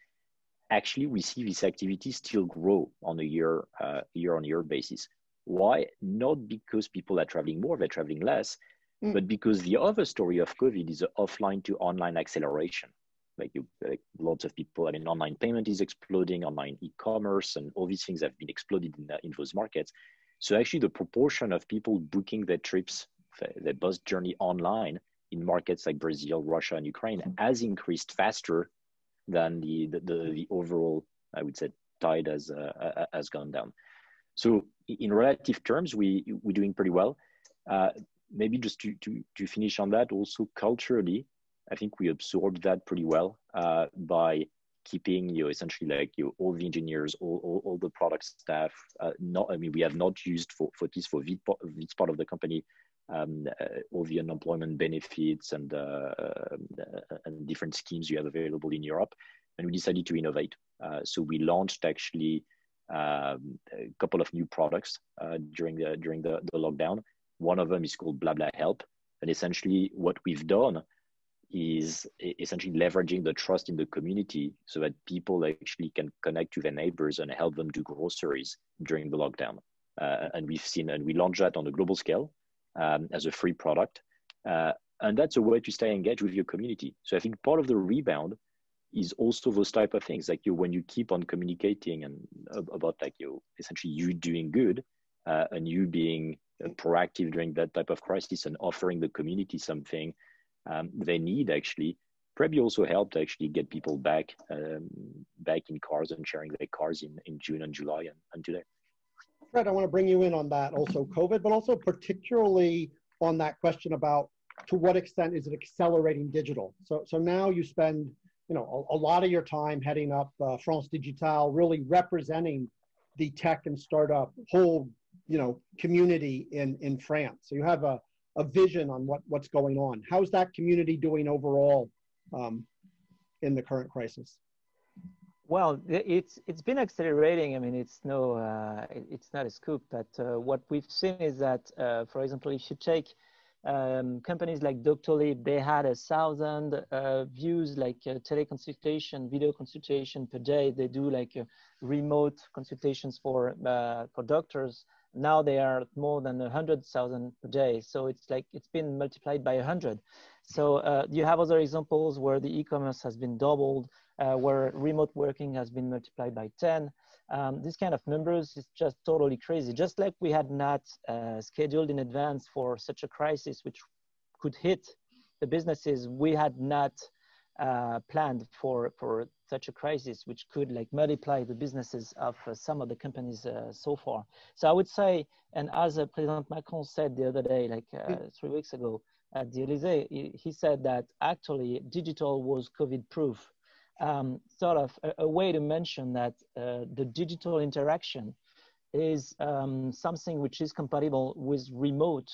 Actually, we see this activity still grow on a year uh, year on year basis. Why? Not because people are traveling more, they're traveling less, mm. but because the other story of COVID is offline to online acceleration. Like, you, like lots of people, I mean, online payment is exploding, online e-commerce, and all these things have been exploded in, in those markets. So actually, the proportion of people booking their trips, their bus journey online in markets like Brazil, Russia, and Ukraine mm. has increased faster than the, the, the, the overall, I would say, tide has, uh, has gone down. So in relative terms, we, we're doing pretty well. Uh, maybe just to, to, to finish on that, also culturally, I think we absorbed that pretty well uh, by keeping you know, essentially like you know, all the engineers, all, all, all the product staff. Uh, not, I mean, we have not used for, for this for this part of the company, um, uh, all the unemployment benefits and uh, uh, and different schemes you have available in Europe, and we decided to innovate. Uh, so we launched actually um, a couple of new products during the during the, the lockdown one of them is called BlaBla Help. And essentially, what we've done is essentially leveraging the trust in the community so that people actually can connect to their neighbors and help them do groceries during the lockdown. Uh, and we've seen, and we launched that on a global scale um, as a free product. Uh, and that's a way to stay engaged with your community. So I think part of the rebound is also those type of things, like you when you keep on communicating and about like you essentially you doing good uh, and you being proactive during that type of crisis and offering the community something um, they need actually probably also helped actually get people back um, back in cars and sharing their cars in, in June and July and, and today. Fred, I want to bring you in on that also COVID, but also particularly on that question about to what extent is it accelerating digital? So, so now you spend you know a, a lot of your time heading up uh, France Digitale, really representing the tech and startup whole you know community in in France. So you have a, a vision on what what's going on. How's that community doing overall um, in the current crisis? Well, it's it's been accelerating. I mean, it's no uh, it's not a scoop, but uh, what we've seen is that, uh, for example, if you take um, companies like Doctolib, they had a thousand uh, views, like uh, teleconsultation, video consultation per day. They do like uh, remote consultations for uh, for doctors now they are more than 100,000 per day. So it's like it's been multiplied by 100. So uh, you have other examples where the e-commerce has been doubled, uh, where remote working has been multiplied by 10. Um, this kind of numbers is just totally crazy. Just like we had not uh, scheduled in advance for such a crisis, which could hit the businesses, we had not uh, planned for for such a crisis, which could like multiply the businesses of uh, some of the companies uh, so far. So I would say, and as uh, President Macron said the other day, like uh, mm. three weeks ago at the Elysee, he, he, said that actually digital was COVID-proof. Um, sort of a, a, way to mention that uh, the digital interaction is um, something which is compatible with remote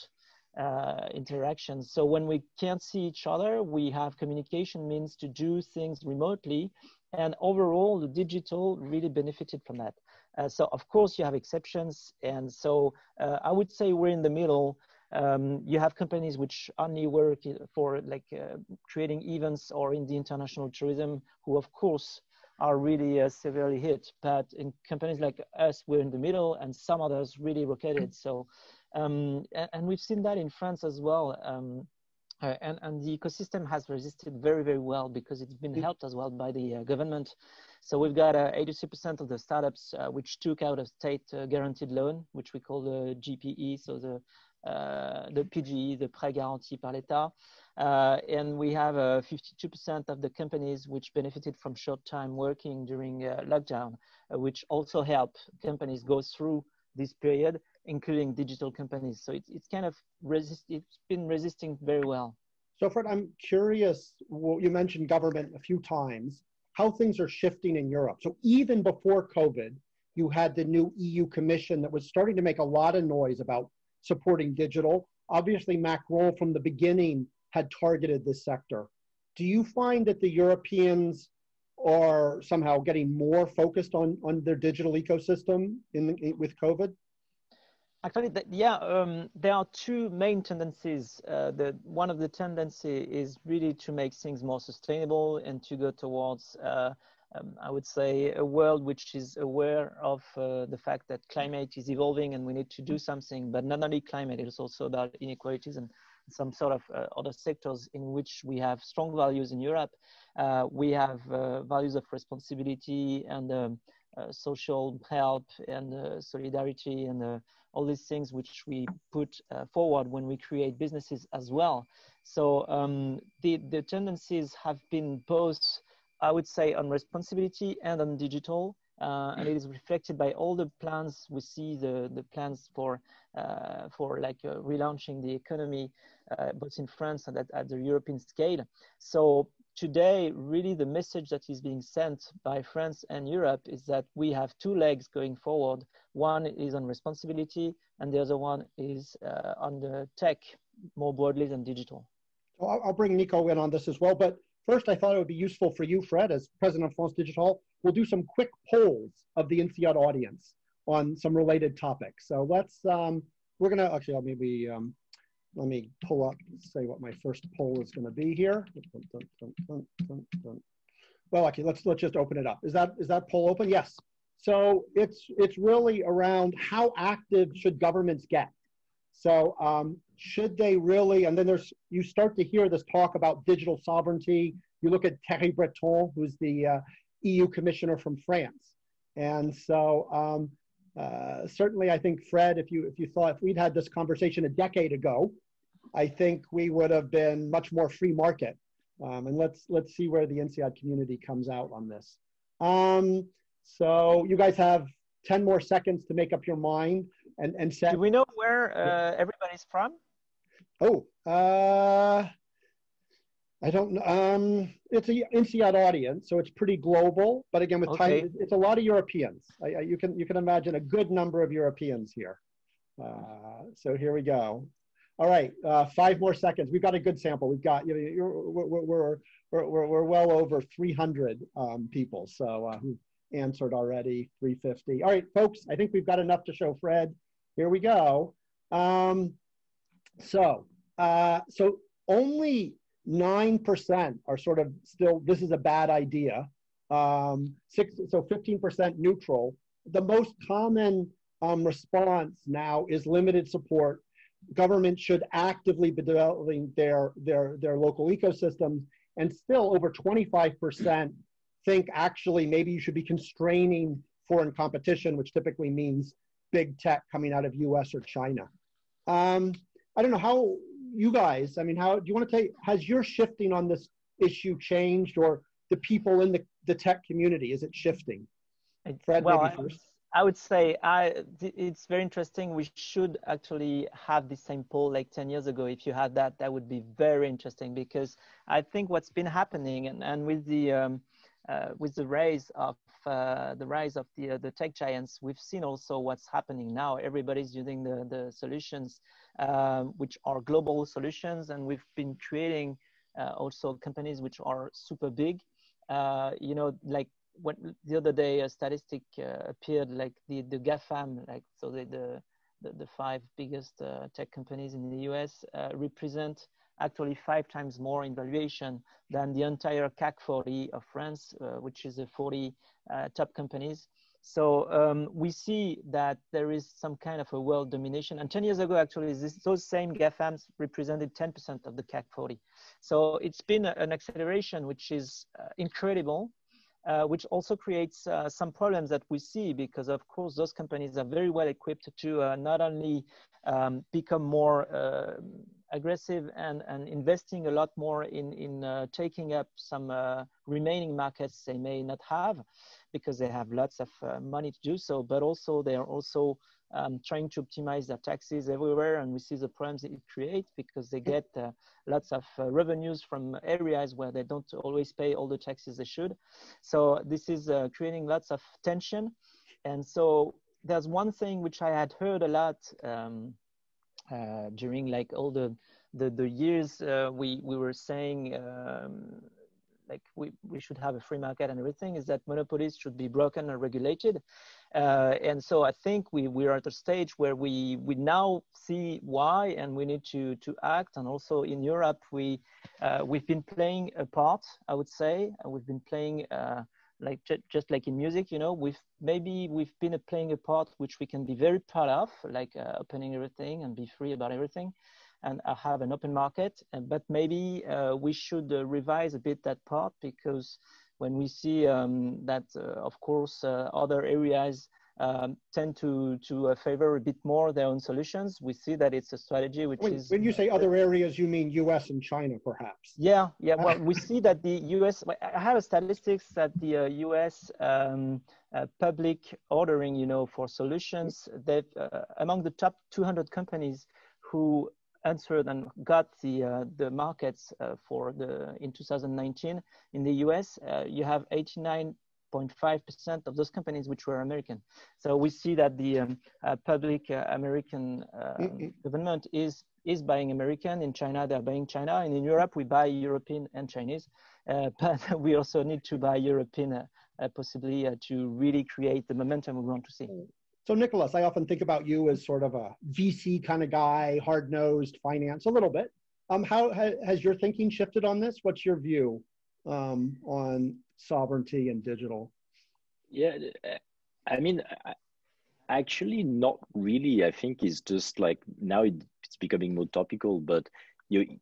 uh, interactions. So when we can't see each other, we have communication means to do things remotely. And overall, the digital really benefited from that. Uh, so of course you have exceptions. And so uh, I would say we're in the middle. Um, you have companies which only work for like uh, creating events or in the international tourism who of course are really uh, severely hit. But in companies like us, we're in the middle and some others really rocketed. So, um, and, and, we've seen that in France as well. Um, uh, and, and the ecosystem has resisted very, very well because it's been helped as well by the uh, government. So we've got 83% uh, of the startups uh, which took out a state uh, guaranteed loan, which we call the GPE, so the, the PGE, the Prêt Garanti par l'État. and we have 52% of the companies which benefited from short-time working during lockdown, which also help companies go through this period including digital companies. So it's, it's kind of resist, it's been resisting very well. So Fred, I'm curious, well, you mentioned government a few times, how things are shifting in Europe. So even before COVID, you had the new EU Commission that was starting to make a lot of noise about supporting digital. Obviously, Macron from the beginning had targeted this sector. Do you find that the Europeans are somehow getting more focused on, on their digital ecosystem in, with COVID? Actually, the, yeah, um, there are two main tendencies. Uh, the one of the tendency is really to make things more sustainable and to go towards, uh, um, I would say, a world which is aware of uh, the fact that climate is evolving and we need to do something. But not only climate, it's also about inequalities and some sort of uh, other sectors in which we have strong values in Europe. Uh, we have uh, values of responsibility and um, social help and solidarity and all these things which we put uh, forward when we create businesses as well. So um, the, the tendencies have been both, I would say, on responsibility and on digital. Uh, and it is reflected by all the plans we see the, the plans for uh, for like uh, relaunching the economy uh, both in France and at, at the European scale. So today, really the message that is being sent by France and Europe is that we have two legs going forward. One is on responsibility, and the other one is uh, on the tech more broadly than digital. I'll, I'll bring Nico in on this as well. But first, I thought it would be useful for you, Fred, as president of France Digitale. We'll do some quick polls of the INSEAD audience on some related topics. So let's, um, we're to actually, I'll maybe um, let me pull up, say what my first poll is to be here. Well, okay, let's let's just open it up. Is that is that poll open? Yes. So it's it's really around how active should governments get. So um, should they really? And then there's you start to hear this talk about digital sovereignty. You look at Thierry Breton, who's the uh, EU commissioner from France, and so um, uh, certainly, I think Fred, if you if you thought if we'd had this conversation a decade ago, I think we would have been much more free market. Um, and let's let's see where the INSEAD community comes out on this. Um, so you guys have 10 more seconds to make up your mind and, and set. Do we know where uh, everybody's from? Oh, uh, I don't know. Um, it's a INSEAD audience, so it's pretty global. But again, with okay. time, it's a lot of Europeans. I, I, you can you can imagine a good number of Europeans here. Uh, so here we go. All right, uh, five more seconds. We've got a good sample. We've got, you know, we're, we're, we're, we're, well over 300 um, people so uh, who've answered already, 350. All right, folks, I think we've got enough to show Fred. Here we go. Um, so, uh, so only 9% are sort of still, this is a bad idea. Um, six, so 15% neutral. The most common um, response now is limited support government should actively be developing their, their, their local ecosystems. And still over 25% think actually maybe you should be constraining foreign competition, which typically means big tech coming out of US or China. Um, I don't know how you guys, I mean, how do you want to take, has your shifting on this issue changed or the people in the, the tech community, is it shifting? Fred, well, maybe first. I would say I, it's very interesting. We should actually have the same poll like 10 years ago. If you had that, that would be very interesting because I think what's been happening and, and with the, um, uh, with the rise of uh, the rise of the the tech giants, we've seen also what's happening now. Everybody's using the the solutions um, which are global solutions, and we've been creating also companies which are super big. you know, like when the other day a statistic uh, appeared like the the GAFAM, like so the the the, the five biggest uh, tech companies in the US uh, represent actually five times more in valuation than the entire CAC 40 of France, uh, which is the 40 uh, top companies. So um, we see that there is some kind of a world domination. And 10 years ago, actually, this, those same GAFAMs represented 10% of the CAC 40. So it's been an acceleration which is uh, incredible uh, which also creates uh, some problems that we see because of course those companies are very well equipped to uh, not only um, become more uh, aggressive and, and investing a lot more in, in uh, taking up some uh, remaining markets they may not have because they have lots of money to do so, but also they are also um, trying to optimize their taxes everywhere. And we see the problems it creates because they get uh, lots of uh, revenues from areas where they don't always pay all the taxes they should. So this is uh, creating lots of tension. And so there's one thing which I had heard a lot um, uh, during like all the the, the years uh, we we were saying um, like we, we should have a free market and everything is that monopolies should be broken and regulated uh, and so I think we, we're at a stage where we, we now see why and we need to, to act. And also in Europe, we, uh, we've been playing a part, I would say. We've been playing uh, like just like in music, you know, we've maybe we've been playing a part which we can be very proud of, like uh, opening everything and be free about everything and uh, have an open market. but maybe uh, we should revise a bit that part because when we see um, that, uh, of course, uh, other areas um, tend to to uh, favor a bit more their own solutions. We see that it's a strategy which when, is. When you say other areas, you mean U.S. and China, perhaps? Yeah, yeah. Well, we see that the U.S. I have a statistics that the uh, U.S. Um, uh, public ordering, you know, for solutions that uh, among the top 200 companies who answered and got the uh, the markets uh, for the in 2019 in the US, uh, you have 89.5% of those companies which were American. So we see that the um, uh, public uh, American mm-hmm. government is is buying American. In China, they're buying China, and in Europe, we buy European and Chinese. but we also need to buy European, possibly to really create the momentum we want to see. So, Nicolas, I often think about you as sort of a VC kind of guy, hard nosed finance, a little bit. Um, how ha- has your thinking shifted on this? What's your view um, on sovereignty and digital? Yeah, I mean, actually, not really. I think it's just like now it's becoming more topical, but you,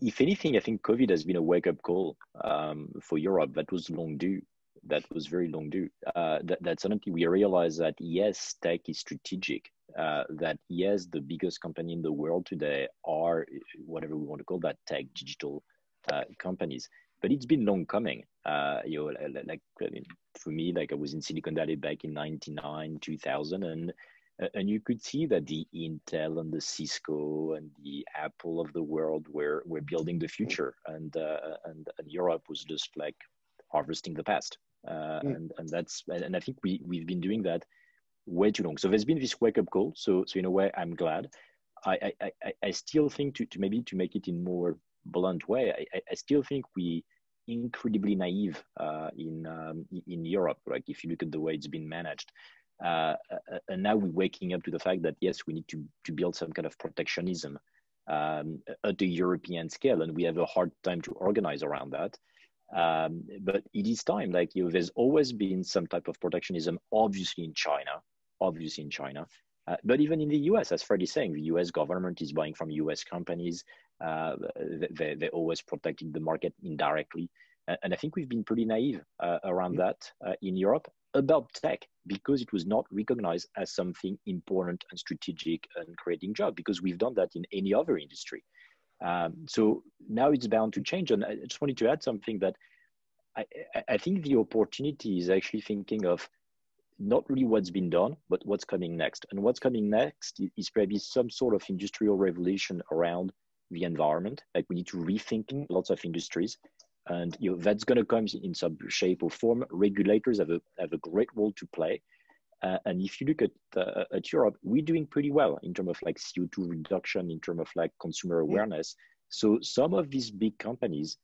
if anything, I think COVID has been a wake up call um, for Europe that was long due that was very long due. Uh, that, that suddenly we realized that yes, tech is strategic. Uh, that yes, the biggest company in the world today are whatever we want to call that tech digital uh, companies. But it's been long coming. Uh, you know, like I mean, for me, like I was in Silicon Valley back in '99, 2000, and and you could see that the Intel and the Cisco and the Apple of the world were were building the future, and uh, and, and Europe was just like harvesting the past uh, mm. and and that's and I think we we've been doing that way too long. So there's been this wake up call. So so in a way, I'm glad. I I, I, I still think to, to maybe to make it in more blunt way, I, I still think we incredibly naive uh, in um, in Europe. Like if you look at the way it's been managed, uh, uh, and now we're waking up to the fact that yes, we need to to build some kind of protectionism um, at the European scale, and we have a hard time to organize around that. Um, but it is time. Like you, know, there's always been some type of protectionism, obviously in China, obviously in China, uh, but even in the U.S., as Fred is saying, the U.S. government is buying from U.S. companies. Uh, they, they're always protecting the market indirectly, and I think we've been pretty naive uh, around that uh, in Europe about tech because it was not recognized as something important and strategic and creating jobs because we've done that in any other industry. Um, so now it's bound to change. And I just wanted to add something that I, I think the opportunity is actually thinking of not really what's been done, but what's coming next. And what's coming next is probably some sort of industrial revolution around the environment. Like we need to rethink lots of industries. and you know that's going to come in some shape or form. Regulators have a have a great role to play, uh, and if you look at uh, at Europe, we're doing pretty well in terms of like CO2 reduction, in terms of like consumer awareness. So some of these big companies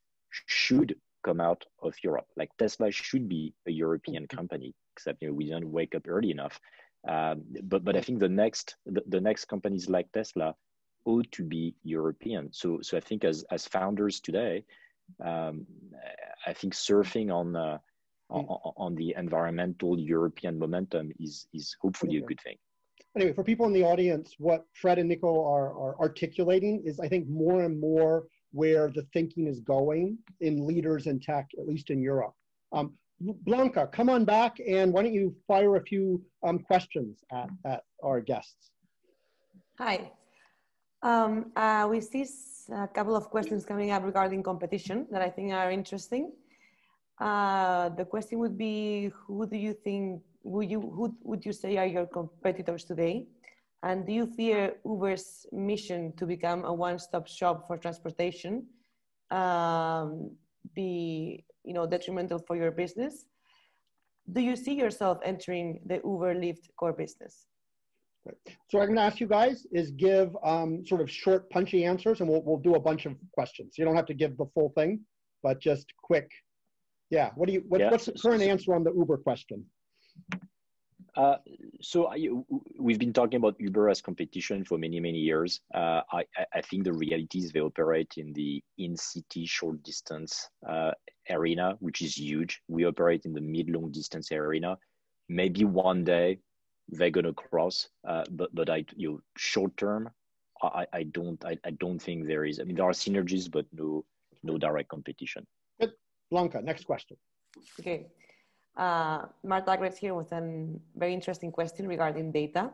should come out of Europe. Like Tesla should be a European company, except you know we didn't wake up early enough. Um, but but I think the next the, the next companies like Tesla ought to be European. So so I think as as founders today, um, I think surfing on, uh, on, on the environmental European momentum is is hopefully okay. a good thing. Anyway, for people in the audience, what Fred and Nico are, are articulating is, I think, more and more where the thinking is going in leaders in tech, at least in Europe. Um, Blanca, come on back and why don't you fire a few um, questions at, at our guests. Hi. Um, uh, we see a couple of questions coming up regarding competition that I think are interesting. Uh, the question would be, who do you think, would you, who would you say are your competitors today? And do you fear Uber's mission to become a one-stop shop for transportation um, be, you know, detrimental for your business? Do you see yourself entering the Uber Lyft core business? So what I'm going to ask you guys is give um, sort of short, punchy answers, and we'll we'll do a bunch of questions. You don't have to give the full thing, but just quick. Yeah. What do you? What, yeah, what's the current answer on the Uber question? Uh, so I, we've been talking about Uber as competition for many many years. Uh, I I think the reality is they operate in the in-city short distance uh, arena, which is huge. We operate in the mid-long distance arena. Maybe one day they're gonna cross. Uh, but but I you know, short term, I, I don't I, I don't think there is. I mean there are synergies, but no no direct competition. Good. Blanca, next question. Okay. Uh, Marta Agres here with a very interesting question regarding data.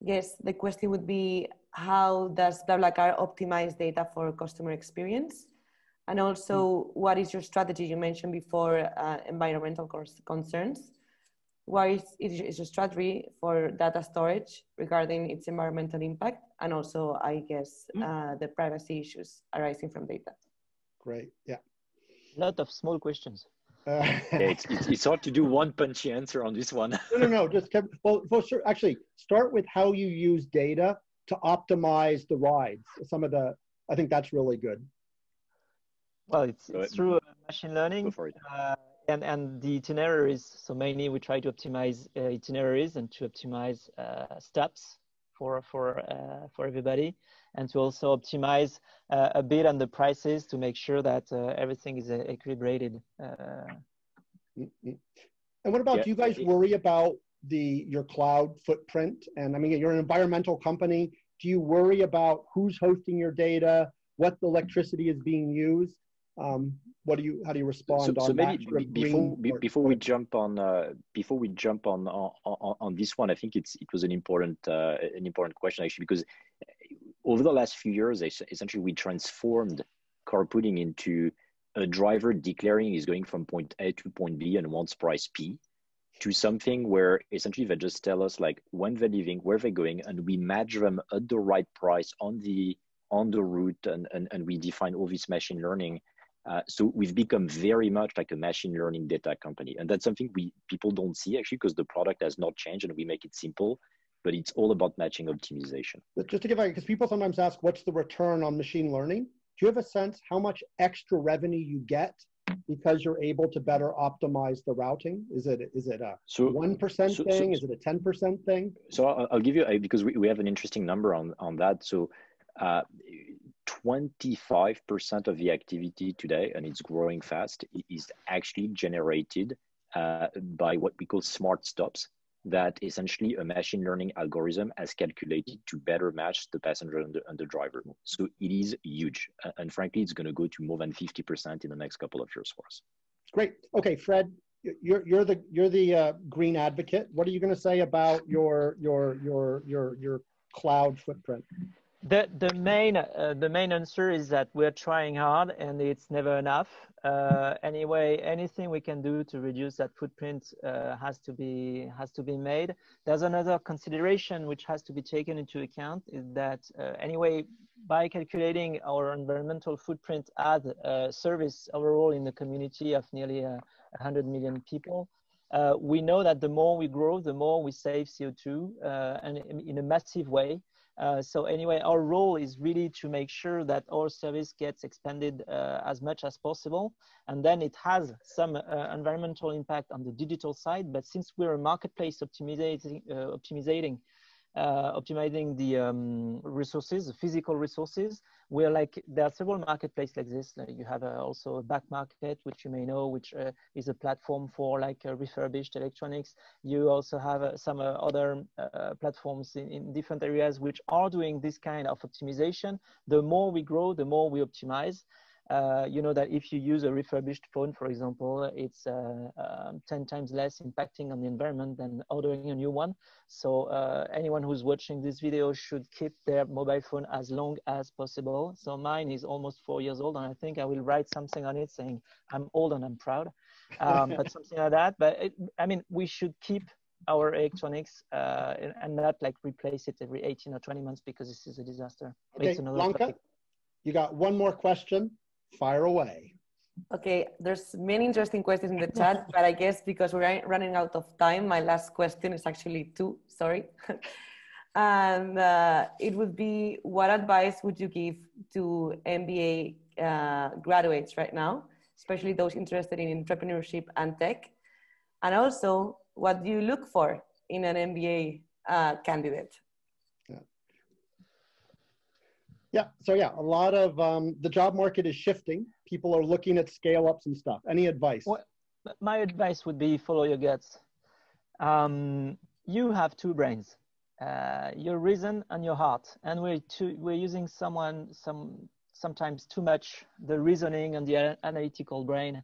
Yes, the question would be how does BlaBlaCar optimize data for customer experience? And also, mm. what is your strategy? You mentioned before uh, environmental concerns what is, is your strategy for data storage regarding its environmental impact and also, I guess, mm. uh, the privacy issues arising from data? Great, yeah. A lot of small questions. Uh, yeah, it's, it's, it's, hard to do one punchy answer on this one. no, no, no. Just kept, well, well, sure, actually, start with how you use data to optimize the rides. Some of the, I think that's really good. Well, it's, it's through uh, machine learning. Uh, and and the itineraries so mainly we try to optimize uh, itineraries and to optimize uh, steps for for uh, for everybody. And to also optimize uh, a bit on the prices to make sure that uh, everything is uh, equilibrated mm-hmm. and what about yeah. do you guys worry about the your cloud footprint? And i mean you're an environmental company. Do you worry about who's hosting your data what the electricity is being used um, what do you how do you respond so, so maybe before before we jump on uh, before we jump on, on on this one i think it's it was an important uh, an important question actually because over the last few years essentially we transformed carpooling into a driver declaring is going from point a to point b and wants price p to something where essentially they just tell us like when they're leaving where they're going and we match them at the right price on the on the route and, and, and we define all this machine learning uh, so we've become very much like a machine learning data company, and that's something we people don't see actually because the product has not changed and we make it simple. But it's all about matching optimization. Just to give because people sometimes ask, what's the return on machine learning? Do you have a sense how much extra revenue you get because you're able to better optimize the routing? Is it is it a one so, so, thing? So, is it a ten percent thing? So I'll, I'll, give you a, because we, we have an interesting number on on that. So uh, 25% of the activity today, and it's growing fast, is actually generated uh, by what we call smart stops that essentially a machine learning algorithm has calculated to better match the passenger and the, and the driver. So it is huge. And frankly, it's going to go to more than 50% in the next couple of years for us. Great. Okay, Fred, you're, you're the, you're the uh, green advocate. What are you going to say about your, your, your, your, your cloud footprint? The, the, main, uh, the main answer is that we're trying hard and it's never enough. uh, anyway, anything we can do to reduce that footprint uh, has to be has to be made. There's another consideration which has to be taken into account is that uh, anyway, by calculating our environmental footprint as a service overall in the community of nearly uh, 100 million people, uh, we know that the more we grow, the more we save CO2 uh, and in a massive way. Uh, so anyway, our role is really to make sure that our service gets expanded uh, as much as possible. And then it has some uh, environmental impact on the digital side. But since we're a marketplace optimizing, uh, optimizing uh, optimizing the um, resources, physical resources. We're like, there are several marketplaces like this. Like you have uh, also a back market, which you may know, which uh, is a platform for like uh, refurbished electronics. You also have uh, some uh, other platforms in, in different areas which are doing this kind of optimization. The more we grow, the more we optimize. Uh, you know that if you use a refurbished phone, for example, it's uh, um, 10 times less impacting on the environment than ordering a new one. So uh, anyone who's watching this video should keep their mobile phone as long as possible. So mine is almost four years old, and I think I will write something on it saying, I'm old and I'm proud, um, but something like that. But it, I mean, we should keep our electronics uh, and not like replace it every 18 or 20 months because this is a disaster. Okay, Blanca, topic. you got one more question fire away. Okay, there's many interesting questions in the chat, but I guess because we're running out of time, my last question is actually two, sorry. and uh, it would be, what advice would you give to MBA uh, graduates right now, especially those interested in entrepreneurship and tech? And also, what do you look for in an MBA uh, candidate? Yeah, so yeah, a lot of um, the job market is shifting. People are looking at scale ups and stuff. Any advice? Well, my advice would be follow your guts. Um, you have two brains, uh, your reason and your heart, and we're too, we're using someone some sometimes too much the reasoning and the analytical brain.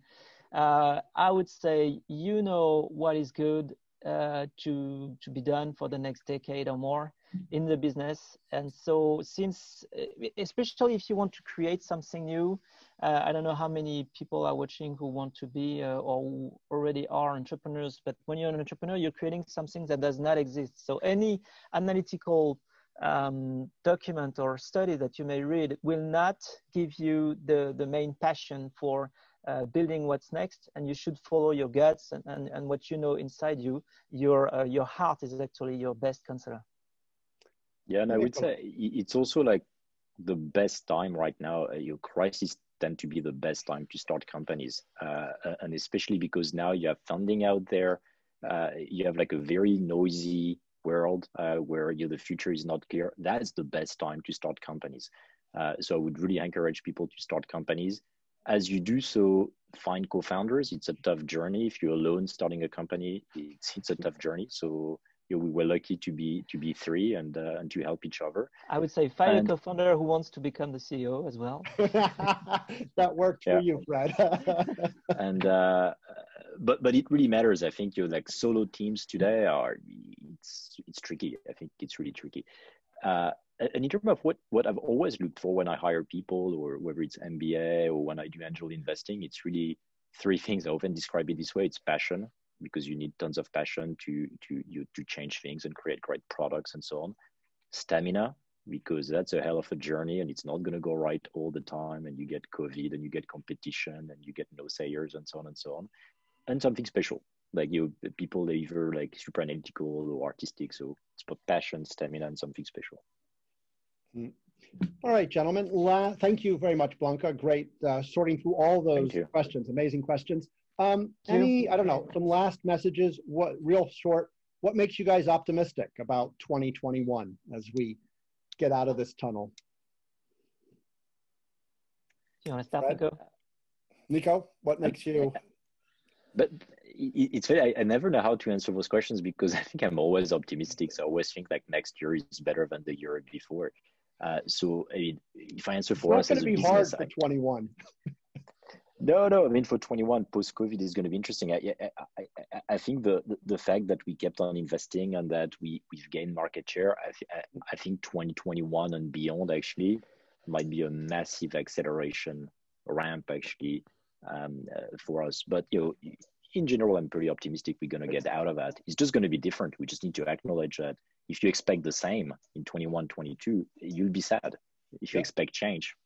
Uh, I would say you know what is good uh, to to be done for the next decade or more in the business. And so since, uh, especially if you want to create something new, uh, I don't know how many people are watching who want to be uh, or already are entrepreneurs, but when you're an entrepreneur, you're creating something that does not exist. So any analytical um, document or study that you may read will not give you the, the main passion for uh, building what's next and you should follow your guts and, and, and what you know inside you your uh, your heart is actually your best counselor yeah, and I would say it's also like the best time right now. Uh, your crisis tend to be the best time to start companies, uh, and especially because now you have funding out there. Uh, you have like a very noisy world uh, where you know, the future is not clear. That's the best time to start companies. Uh, so I would really encourage people to start companies. As you do so, find co-founders. It's a tough journey. If you're alone starting a company, it's, it's a tough journey. So you know, we were lucky to be to be three and uh, and to help each other. I would say find and, a co-founder who wants to become the CEO as well. that worked yeah. for you, Fred. and uh, but but it really matters. I think you know, like solo teams today are it's it's tricky. I think it's really tricky. Uh, and in terms of what what I've always looked for when I hire people, or whether it's MBA or when I do angel investing, it's really three things. I often describe it this way: it's passion, because you need tons of passion to to you to change things and create great products and so on. Stamina because that's a hell of a journey and it's not going to go right all the time and you get covid and you get competition and you get no sayers and so on and so on. And something special like you people are either like super analytical or artistic so it's about passion stamina and something special. Mm. all right gentlemen La- thank you very much blanca. Great uh, sorting through all those questions amazing questions um, any, I don't know, some last messages, what real short, what makes you guys optimistic about 2021 as we get out of this tunnel? Do You want to start, Nico? Nico, what makes you? But it's very, I, never know how to answer those questions because I think I'm always optimistic. So I always think like next year is better than the year before. Uh, so I mean, if I answer for it's us, it's going to be hard for 21. No, no. I mean, for 21 post COVID is going to be interesting. I, I, I, I think the, the, the fact that we kept on investing and that we we've gained market share. I, th- I think 2021 and beyond actually might be a massive acceleration ramp actually um, uh, for us. But you know, in general, I'm pretty optimistic we're going to get out of that. It's just going to be different. We just need to acknowledge that if you expect the same in 21, 22, you'll be sad. If you yeah. expect change,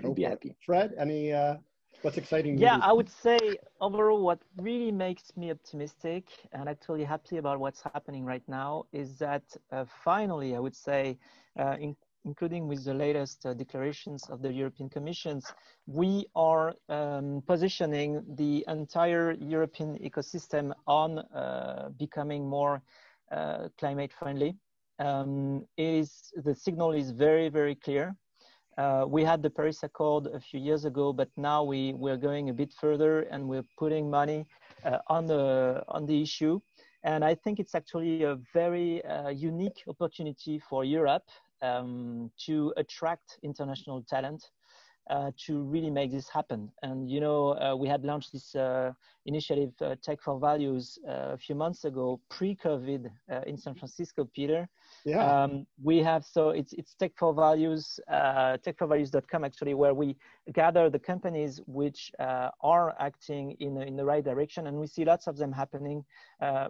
you'll Go be happy. It. Fred, any uh, what's exciting? Yeah, I would say overall, what really makes me optimistic and actually happy about what's happening right now is that uh, finally, I would say, uh, in including with the latest uh, declarations of the European Commissions, we are um, positioning the entire European ecosystem on uh, becoming more uh, climate friendly. Um, is the signal is very very clear. Uh, we had the Paris Accord a few years ago, but now we we're going a bit further and we're putting money uh, on the on the issue. And I think it's actually a very uh, unique opportunity for Europe um, to attract international talent uh, to really make this happen. And you know, uh, we had launched this uh, initiative, uh, Tech for Values, uh, a few months ago, pre-COVID, uh, in San Francisco. Peter, yeah, um, we have so it's it's Tech for Values, techforvalues.com actually, where we gather the companies which are acting in in the right direction, and we see lots of them happening,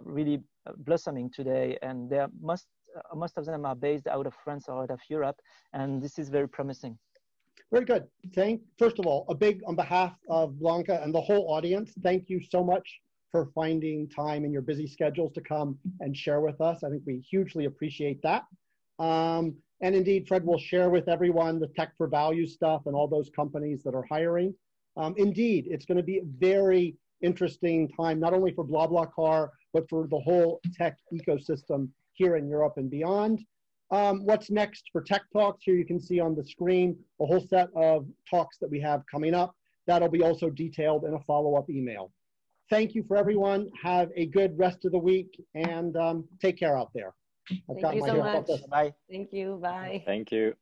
really blossoming today, and there must uh, most of them are based out of France or out of Europe, and this is very promising. Very good. Thank, first of all, a big, on behalf of Blanca and the whole audience, thank you so much for finding time in your busy schedules to come and share with us. I think we hugely appreciate that. Um, and indeed, Fred will share with everyone the Tech for Value stuff and all those companies that are hiring. Um, indeed, it's going to be a very interesting time, not only for BlaBlaCar, but for the whole tech ecosystem here in Europe and beyond. Um, what's next for Tech Talks? Here you can see on the screen a whole set of talks that we have coming up. That'll be also detailed in a follow-up email. Thank you for everyone. Have a good rest of the week and um, take care out there. I've Thank you so much. Bye. Thank you. Bye. Thank you.